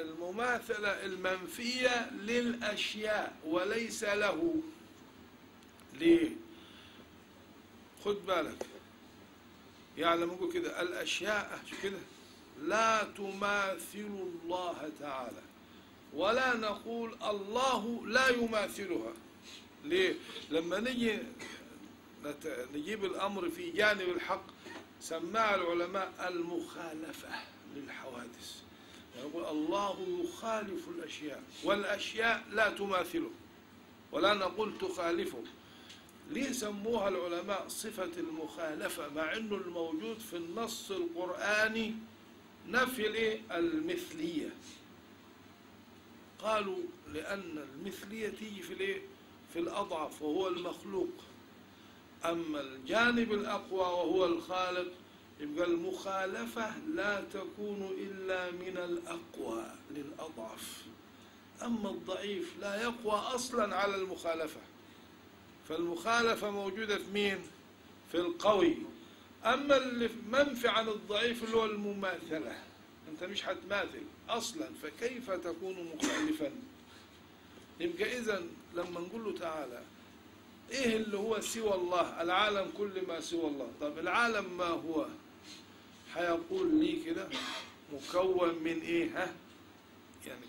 المماثلة المنفية للأشياء وليس له. ليه؟ خد بالك. نقول كده. الأشياء كده؟ لا تماثل الله تعالى. ولا نقول الله لا يماثلها. ليه؟ لما نجي نجيب الأمر في جانب الحق سماها العلماء المخالفة للحوادث. يقول الله يخالف الأشياء والأشياء لا تماثله ولا نقول تخالفه ليه سموها العلماء صفة المخالفة مع أنه الموجود في النص القرآني نفي؟ المثلية قالوا لأن المثلية تيجي في الإيه؟ في الأضعف وهو المخلوق أما الجانب الأقوى وهو الخالق يبقى المخالفة لا تكون إلا من الأقوى للأضعف أما الضعيف لا يقوى أصلا على المخالفة فالمخالفة موجودة في مين؟ في القوي أما اللي منفي عن الضعيف اللي هو المماثلة أنت مش هتماثل أصلا فكيف تكون مخالفا؟ يبقى إذا لما نقول له تعالى إيه اللي هو سوى الله؟ العالم كل ما سوى الله، طب العالم ما هو؟ هيقول لي كده مكون من إيه؟ ها؟ يعني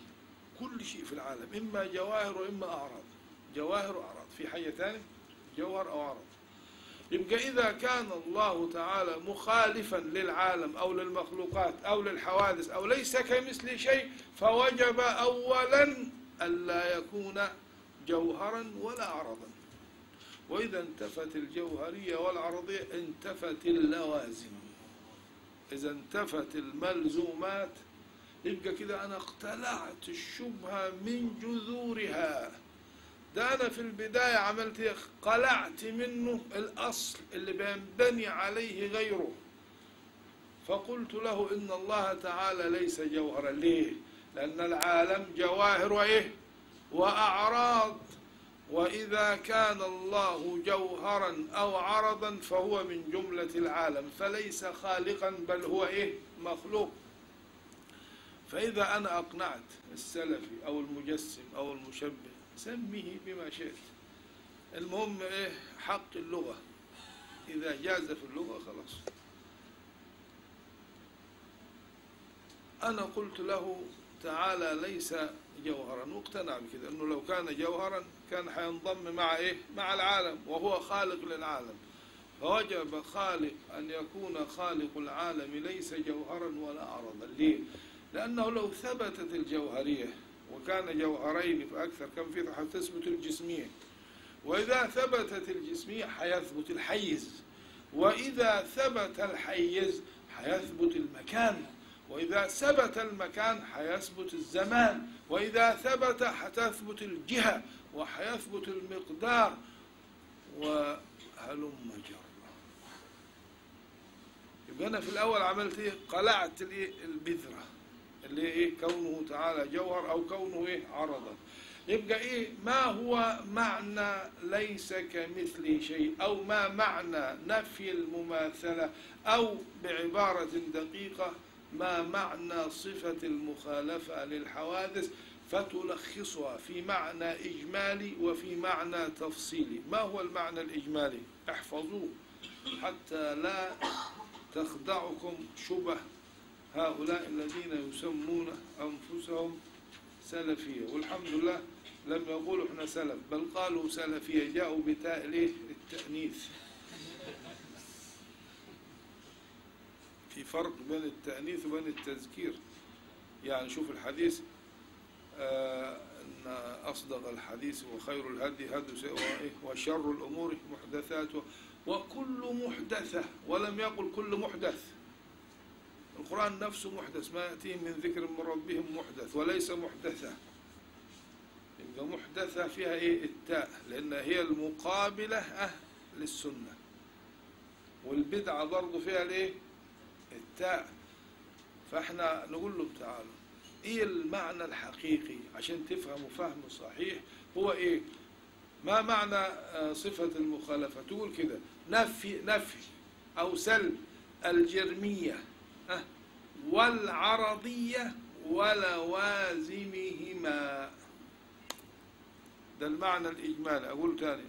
كل شيء في العالم إما جواهر وإما أعراض. جواهر وأعراض. في حاجة ثانية جوهر أو عرض يبقى إذا كان الله تعالى مخالفا للعالم أو للمخلوقات أو للحوادث أو ليس كمثل شيء فوجب أولا ألا يكون جوهرا ولا عرضا وإذا انتفت الجوهرية والعرضية انتفت اللوازم. إذا انتفت الملزومات يبقى كده أنا اقتلعت الشبهة من جذورها ده أنا في البداية عملت إيه؟ قلعت منه الأصل اللي بينبني عليه غيره فقلت له إن الله تعالى ليس جوهرا ليه؟ لأن العالم جواهر وإيه؟ وأعراض وإذا كان الله جوهرا أو عرضا فهو من جملة العالم فليس خالقا بل هو إيه؟ مخلوق. فإذا أنا أقنعت السلفي أو المجسم أو المشبه سميه بما شئت. المهم إيه؟ حق اللغة. إذا جاز في اللغة خلاص. أنا قلت له تعالى ليس جوهرا واقتنع بكده أنه لو كان جوهرا كان حينضم مع إيه؟ مع العالم وهو خالق للعالم. فوجب خالق أن يكون خالق العالم ليس جوهرا ولا عرضا ليه؟ لأنه لو ثبتت الجوهرية وكان جوهرين فأكثر كم في حتثبت الجسمية. وإذا ثبتت الجسمية حيثبت الحيز. وإذا ثبت الحيز حيثبت المكان. وإذا ثبت المكان حيثبت الزمان. وإذا ثبت حتثبت الجهة. وحيثبت المقدار وهلم جرا يبقى أنا في الأول عملت إيه؟ قلعت الإيه؟ البذرة اللي إيه؟ كونه تعالى جوهر أو كونه إيه؟ عرضا يبقى إيه ما هو معنى ليس كمثله شيء أو ما معنى نفي المماثلة أو بعبارة دقيقة ما معنى صفة المخالفة للحوادث فتلخصها في معنى إجمالي وفي معنى تفصيلي. ما هو المعنى الإجمالي؟ احفظوه حتى لا تخدعكم شبه هؤلاء الذين يسمون أنفسهم سلفية. والحمد لله لم يقولوا إحنا سلف بل قالوا سلفية جاءوا بتاء؟ التأنيث في فرق بين التأنيث وبين التذكير. يعني شوف الحديث أن أصدق الحديث وخير الهدي هدي؟ وشر الأمور محدثاتها وكل محدثة ولم يقل كل محدث. القرآن نفسه محدث ما يأتيهم من ذكر من ربهم محدث وليس محدثة. يبقى محدثة فيها إيه؟ التاء لأن هي المقابلة أه للسنة. والبدعة برضه فيها الإيه؟ التاء. فإحنا نقول لهم تعالوا. إيه المعنى الحقيقي؟ عشان تفهموا فهم صحيح. هو إيه؟ ما معنى آه، صفة المخالفة؟ تقول كده نفي نفي أو سلب الجرمية والعرضية ولوازمهما. ده المعنى الإجمالي. أقول تاني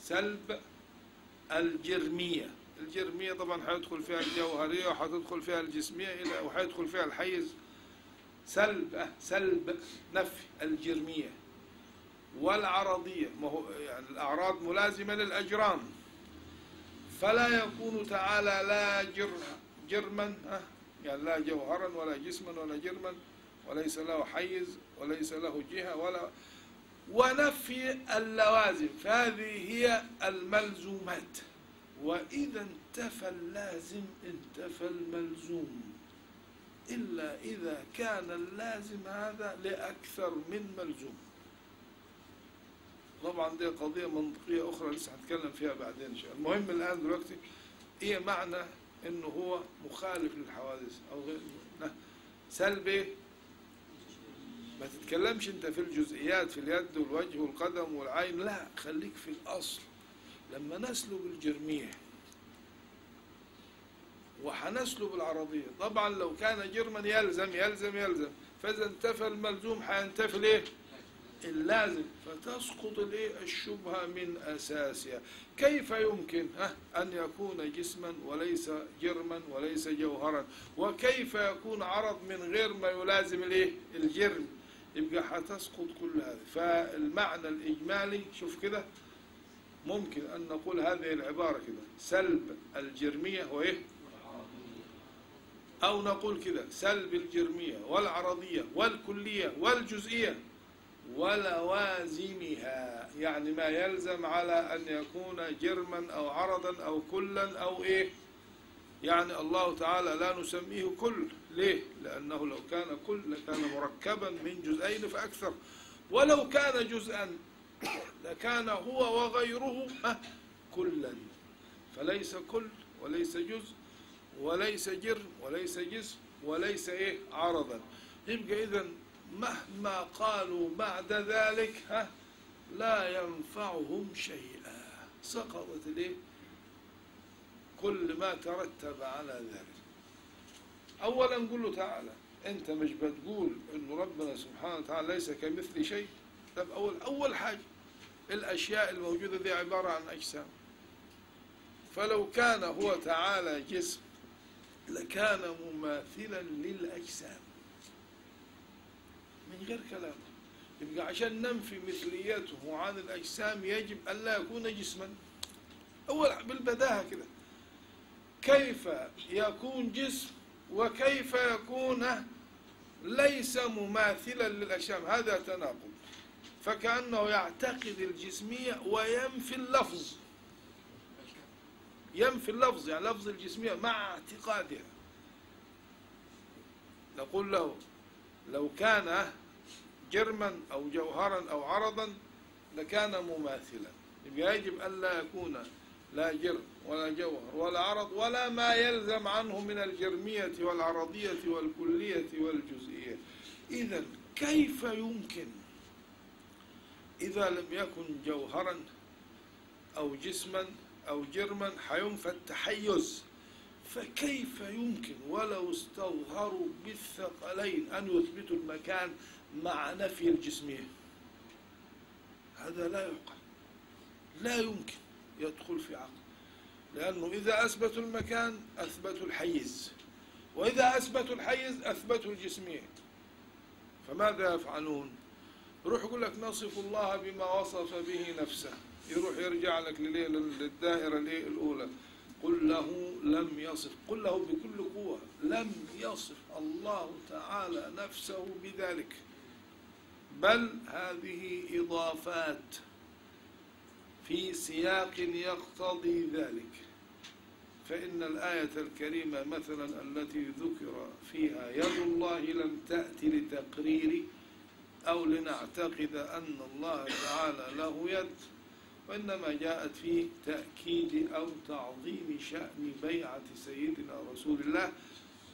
سلب الجرمية. الجرمية طبعا حيدخل فيها الجوهرية وحتدخل فيها الجسمية إلى وحيدخل فيها الحيز سلب سلب نفي الجرمية والعرضية ما هو يعني الأعراض ملازمة للأجرام. فلا يكون تعالى لا جر جرما يعني لا جوهرا ولا جسما ولا جرما وليس له حيز وليس له جهة ولا ونفي اللوازم. فهذه هي الملزومات. وإذا انتفى اللازم انتفى الملزوم. إلا إذا كان اللازم هذا لأكثر من ملزوم. طبعا دي قضية منطقية أخرى لسه هنتكلم فيها بعدين شاء المهم الآن دلوقتي إيه معنى إنه هو مخالف للحوادث أو غير لا، سلب إيه؟ ما تتكلمش أنت في الجزئيات في اليد والوجه والقدم والعين لا خليك في الأصل. لما نسلب الجرمية وحنسلب العربية. طبعا لو كان جرما يلزم يلزم يلزم. فإذا انتفى الملزوم حينتفي الإيه؟ اللازم. فتسقط الإيه؟ الشبهة من أساسها. كيف يمكن أن يكون جسما وليس جرما وليس جوهرا؟ وكيف يكون عرض من غير ما يلازم الإيه؟ الجرم؟ يبقى حتسقط كل هذا. فالمعنى الإجمالي شوف كده ممكن أن نقول هذه العبارة كده. سلب الجرمية وإيه أو نقول كده سلب الجرمية والعرضية والكلية والجزئية ولوازمها يعني ما يلزم على أن يكون جرما أو عرضا أو كلا أو إيه. يعني الله تعالى لا نسميه كل ليه؟ لأنه لو كان كل لكان مركبا من جزئين فأكثر. ولو كان جزءا لكان هو وغيره كلا. فليس كل وليس جزء. وليس جرم وليس جسم وليس إيه؟ عرضا. يبقى اذا مهما قالوا بعد ذلك ها لا ينفعهم شيئا. سقطت الايه كل ما ترتب على ذلك. اولا نقول له تعالى أنت مش بتقول ان ربنا سبحانه وتعالى ليس كمثل شيء؟ طب أول أول حاجة الأشياء الموجودة دي عبارة عن أجسام. فلو كان هو تعالى جسم لكان مماثلا للأجسام. من غير كلام. يبقى عشان ننفي مثليته عن الأجسام يجب أن لا يكون جسما. أول بالبداهة كده. كيف يكون جسم وكيف يكون ليس مماثلا للأجسام؟ هذا تناقض. فكأنه يعتقد الجسمية وينفي اللفظ. ينفي اللفظ يعني لفظ الجسمية مع اعتقادها. نقول له لو كان جرما أو جوهرا أو عرضا لكان مماثلا. يجب ألا يكون لا جرم ولا جوهر ولا عرض ولا ما يلزم عنه من الجرمية والعرضية والكلية والجزئية. إذا كيف يمكن؟ إذا لم يكن جوهرا أو جسما أو جرما حينفى التحيز فكيف يمكن ولو استظهروا بالثقلين أن يثبتوا المكان مع نفي الجسمية هذا لا يعقل لا يمكن يدخل في عقل لأنه إذا أثبتوا المكان أثبتوا الحيز. وإذا أثبتوا الحيز أثبتوا الجسمية فماذا يفعلون؟ يروح يقول لك نصف الله بما وصف به نفسه. يروح يرجع لك للدائرة الأولى قل له لم يصف. قل له بكل قوة. لم يصف الله تعالى نفسه بذلك. بل هذه إضافات في سياق يقتضي ذلك. فإن الآية الكريمة مثلا التي ذكر فيها يد الله لم تأتي لتقرير أو لنعتقد أن الله تعالى له يد. وإنما جاءت في تأكيد أو تعظيم شأن بيعة سيدنا رسول الله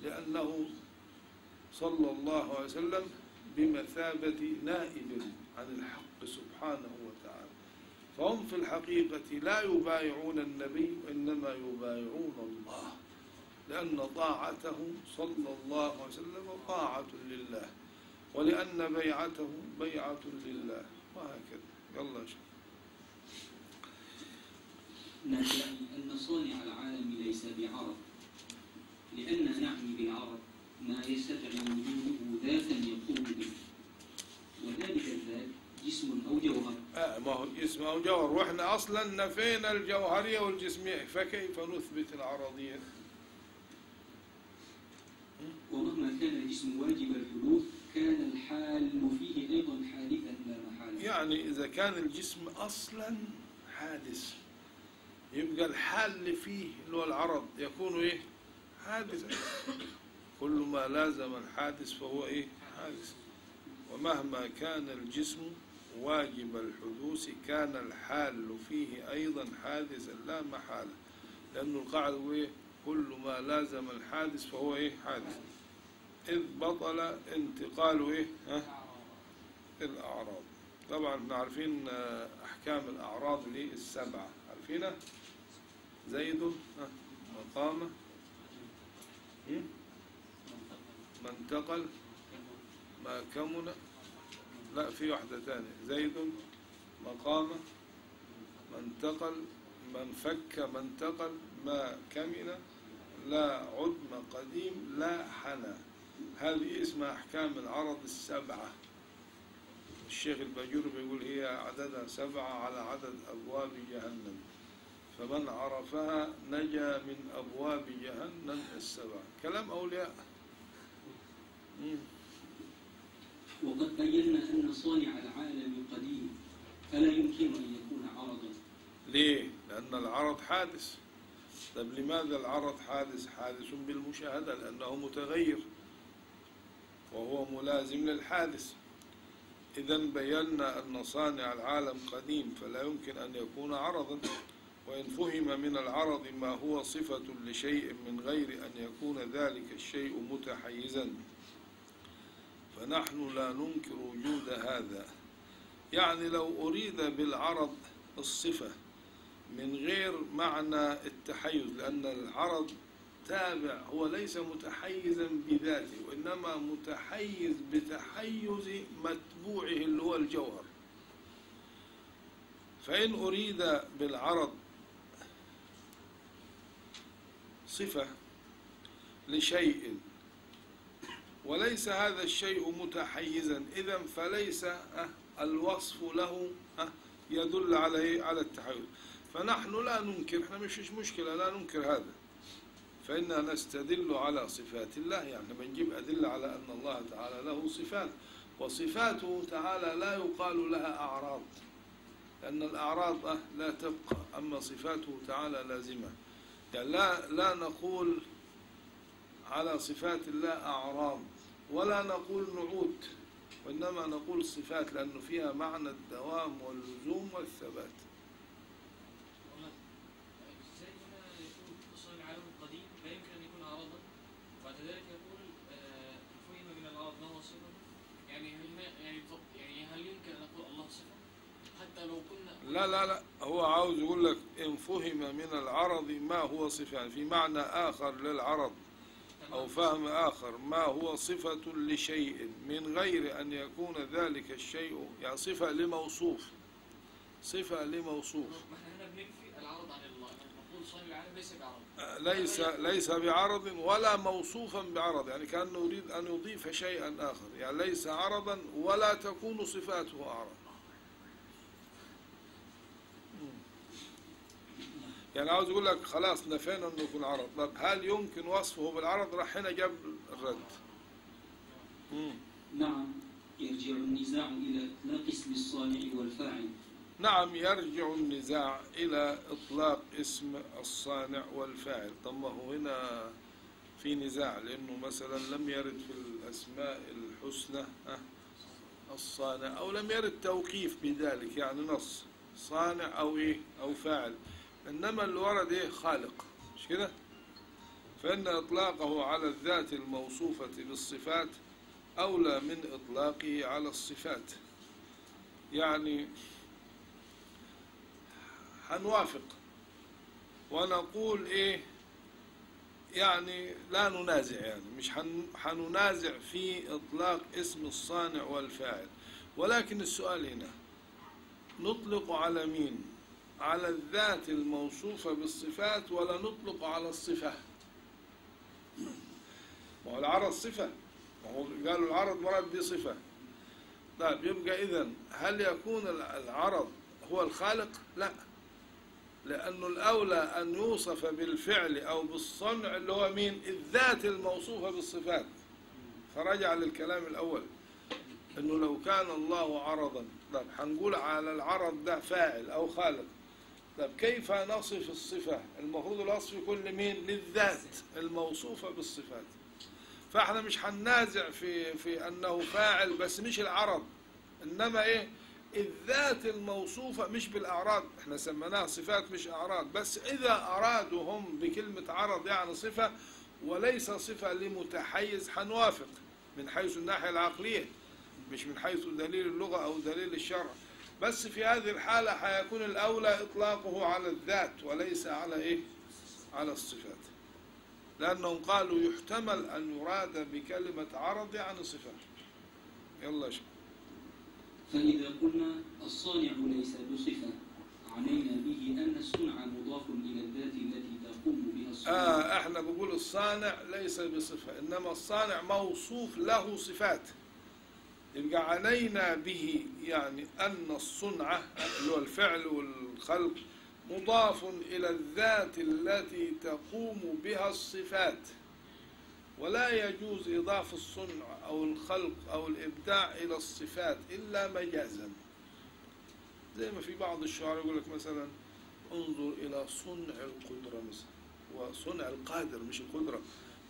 لأنه صلى الله عليه وسلم بمثابة نائب عن الحق سبحانه وتعالى. فهم في الحقيقة لا يبايعون النبي وإنما يبايعون الله لأن طاعته صلى الله عليه وسلم طاعة لله ولأن بيعته بيعة لله وهكذا. يلا يا ندعي أن صانع العالم ليس بعرض. لأن نعني بالعرض ما يستدعي وجوده ذاتا يقوم به. وذلك الذات جسم أو جوهر. آه ما هو اسمه أو جوهر. وإحنا أصلا نفينا الجوهرية والجسمية. فكيف نثبت العرضية؟ ومهما كان الجسم واجب الحدوث كان الحال فيه أيضا حادثا لا محالة. يعني إذا كان الجسم أصلا حادث. يبقى الحال اللي فيه اللي هو العرض يكون إيه؟ حادثا كل ما لازم الحادث فهو إيه؟ حادث ومهما كان الجسم واجب الحدوث كان الحال فيه أيضا حادثا لا محالة لأنه القاعدة هو إيه؟ كل ما لازم الحادث فهو إيه؟ حادث إذ بطل انتقال إيه؟ ها؟ الأعراض طبعا إحنا عارفين آه، أحكام الأعراض للسبعة عارفينها زيد مقامة هم؟ ما انتقل ما كمن لا في واحدة ثانية زيد مقامة ما انتقل من فك ما انتقل ما كمن لا عدم قديم لا حنى. هذه اسمها أحكام العرض السبعة. الشيخ الباجور بيقول هي عددها سبعة على عدد أبواب جهنم. فمن عرفها نجا من أبواب جهنم السبعة كلام أولياء. وقد بينا أن صانع العالم قديم فلا يمكن أن يكون عرضا. ليه؟ لأن العرض حادث. طب لماذا العرض حادث؟ حادث بالمشاهدة لأنه متغير. وهو ملازم للحادث. إذا بينا أن صانع العالم قديم فلا يمكن أن يكون عرضا. وإن فهم من العرض ما هو صفة لشيء من غير أن يكون ذلك الشيء متحيزا. فنحن لا ننكر وجود هذا. يعني لو أريد بالعرض الصفة من غير معنى التحيز لأن العرض تابع هو ليس متحيزا بذاته وإنما متحيز بتحيز متبوعه اللي هو الجوهر. فإن أريد بالعرض صفة لشيء. وليس هذا الشيء متحيزا. إذا فليس آه، الوصف له آه، يدل على إيه؟ على التحيز. فنحن لا ننكر إحنا مش مش مشكلة لا ننكر هذا. فإننا نستدل على صفات الله. يعني بنجيب أدلة على أن الله تعالى له صفات. وصفاته تعالى لا يقال لها أعراض. لأن الأعراض آه، لا تبقى. أما صفاته تعالى لازمة. يعني لا لا نقول على صفات الله أعراض ولا نقول نعود وإنما نقول صفات لأنه فيها معنى الدوام واللزوم والثبات. يقول فهم آه، من صفة؟ يعني يعني, يعني هل يمكن أن نقول الله صفة؟ حتى لو لا لا لا. هو عاوز يقول لك إن فهم من العرض ما هو صفة يعني في معنى آخر للعرض أو فهم آخر ما هو صفة لشيء من غير أن يكون ذلك الشيء يعني صفة لموصوف صفة لموصوف. ليس ليس بعرض ولا موصوفا بعرض يعني كأنه يريد أن يضيف شيئا آخر يعني ليس عرضا ولا تكون صفاته عرض يعني عاوز يقول لك خلاص نفينا إنه يكون عرض. طب هل يمكن وصفه بالعرض؟ راح هنا جاب الرد. مم. نعم يرجع النزاع إلى إطلاق اسم الصانع والفاعل. نعم يرجع النزاع إلى إطلاق اسم الصانع والفاعل. طب ما هو هنا في نزاع لأنه مثلا لم يرد في الأسماء الحسنى الصانع أو لم يرد توقيف بذلك يعني نص صانع أو إيه أو فاعل. إنما اللي ورد إيه خالق مش كده؟ فإن إطلاقه على الذات الموصوفة بالصفات أولى من إطلاقه على الصفات. يعني هنوافق ونقول إيه؟ يعني لا ننازع يعني مش هن- هننازع في إطلاق اسم الصانع والفاعل. ولكن السؤال هنا نطلق على مين؟ على الذات الموصوفة بالصفات ولا نطلق على الصفة. ما هو العرض صفة. قالوا العرض مراد بصفة طيب يبقى إذا هل يكون العرض هو الخالق؟ لا. لأنه الأولى أن يوصف بالفعل أو بالصنع اللي هو مين؟ الذات الموصوفة بالصفات. فرجع للكلام الأول. أنه لو كان الله عرضا. طب هنقول على العرض ده فاعل أو خالق. طب كيف نصف الصفة؟ المفروض الوصف يكون لمين؟ للذات الموصوفة بالصفات. فإحنا مش هننازع في في أنه فاعل بس مش العرض إنما إيه؟ الذات الموصوفة مش بالأعراض. إحنا سميناها صفات مش أعراض. بس إذا أرادوا هم بكلمة عرض يعني صفة وليس صفة لمتحيز هنوافق. من حيث الناحية العقلية مش من حيث دليل اللغة أو دليل الشرع. بس في هذه الحالة هيكون الأولى إطلاقه على الذات وليس على إيه؟ على الصفات. لأنهم قالوا يحتمل أن يراد بكلمة عرض يعني صفة يلا شوف فإذا قلنا الصانع ليس بصفة عنينا به أن الصنع مضاف إلى الذات التي تقوم بها الصنع. آه إحنا بقول الصانع ليس بصفة إنما الصانع موصوف له صفات. يبقى علينا به يعني أن الصنعة اللي هو الفعل والخلق مضاف إلى الذات التي تقوم بها الصفات. ولا يجوز إضافة الصنع أو الخلق أو الإبداع إلى الصفات إلا مجازا. زي ما في بعض الشعراء يقول لك مثلا انظر إلى صنع القدرة مثلا. وصنع القادر مش القدرة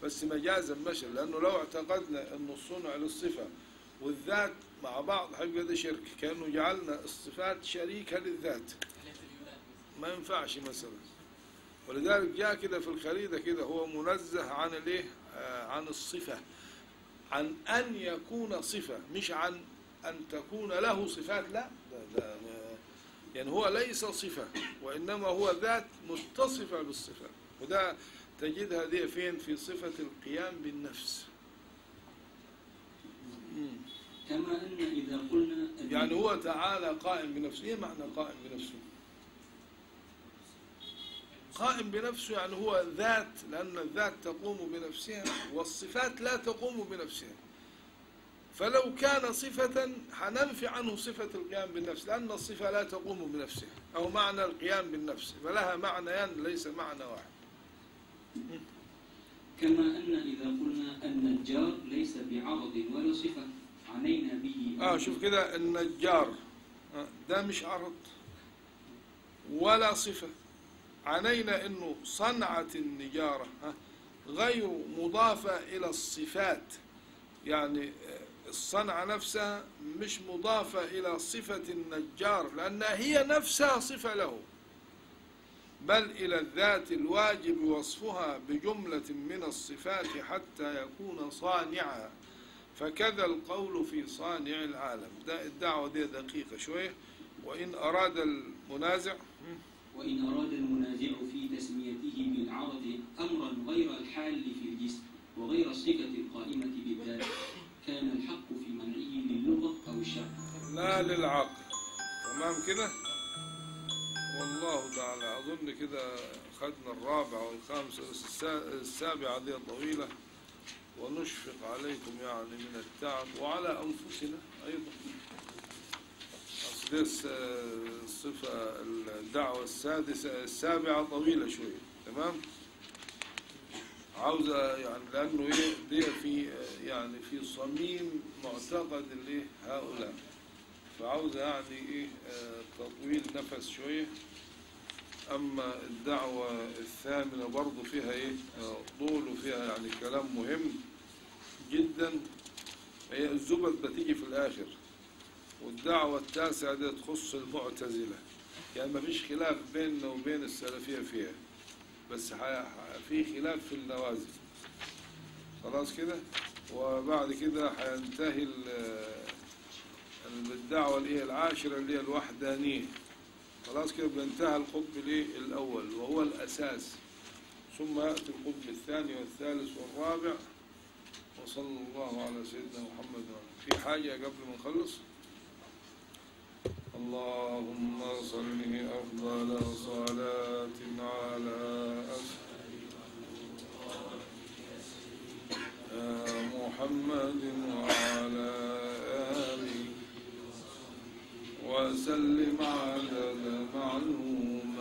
بس مجازا مشى لأنه لو اعتقدنا أن الصنع للصفة والذات مع بعض هيبقى ده شرك. كأنه جعلنا الصفات شريكة للذات. ما ينفعش مثلا. ولذلك جاء كده في الخريدة كده هو منزه عن الايه آه، عن الصفة. عن أن يكون صفة مش عن أن تكون له صفات لا ده ده يعني هو ليس صفة وإنما هو ذات متصفة بالصفات وده تجدها دي فين؟ في صفة القيام بالنفس. كما أن إذا قلنا يعني هو تعالى قائم بنفسه إيه معنى قائم بنفسه؟ قائم بنفسه يعني هو ذات لأن الذات تقوم بنفسها والصفات لا تقوم بنفسها. فلو كان صفة حننفي عنه صفة القيام بالنفس لأن الصفة لا تقوم بنفسها أو معنى القيام بالنفس فلها معنيان ليس معنى واحد. كما أن إذا قلنا أن الجار ليس بعرض ولا صفة. عنينا به آه شوف كده النجار آه، ده مش عرض ولا صفة. عنينا إنه صنعة النجارة غير مضافة إلى الصفات. يعني آه، الصنعة نفسها مش مضافة إلى صفة النجار لأنها هي نفسها صفة له بل إلى الذات الواجب وصفها بجملة من الصفات حتى يكون صانعها. فكذا القول في صانع العالم. ده الدعوة دي دقيقة شوية. وإن أراد منازع وإن أراد المنازع في تسميته بالعرض أمرا غير الحال في الجسم وغير الصفة القائمة بالذات كان الحق في منعه للغة أو الشرع لا للعقل. تمام كده؟ والله تعالى أظن كده خدنا الرابع والخامس السا- السابعة دي طويلة. ونشفق عليكم يعني من التعب وعلى أنفسنا أيضا. أصل الصفة الدعوة السادسة السابعة طويلة شوية تمام؟ عاوزة يعني لأنه إيه دي في يعني في صميم معتقد اللي هؤلاء فعاوزة يعني إيه آه، تطويل نفس شوية. أما الدعوة الثامنة برضو فيها إيه؟ طول وفيها يعني كلام مهم جدا. هي الزبد بتيجي في الآخر والدعوة التاسعة دي تخص المعتزلة. يعني ما فيش خلاف بيننا وبين السلفية فيها بس في خلاف في النوازل. خلاص كده؟ وبعد كده هينتهي ال- الدعوة اللي هي العاشرة اللي هي الوحدانية. خلاص كده بينتهى القطب الايه الأول وهو الأساس. ثم يأتي القطب الثاني والثالث والرابع. وصلى الله على سيدنا محمد. في حاجة قبل ما نخلص؟ اللهم صل أفضل صلاة على محمد وعلى وسلم على المعلوم.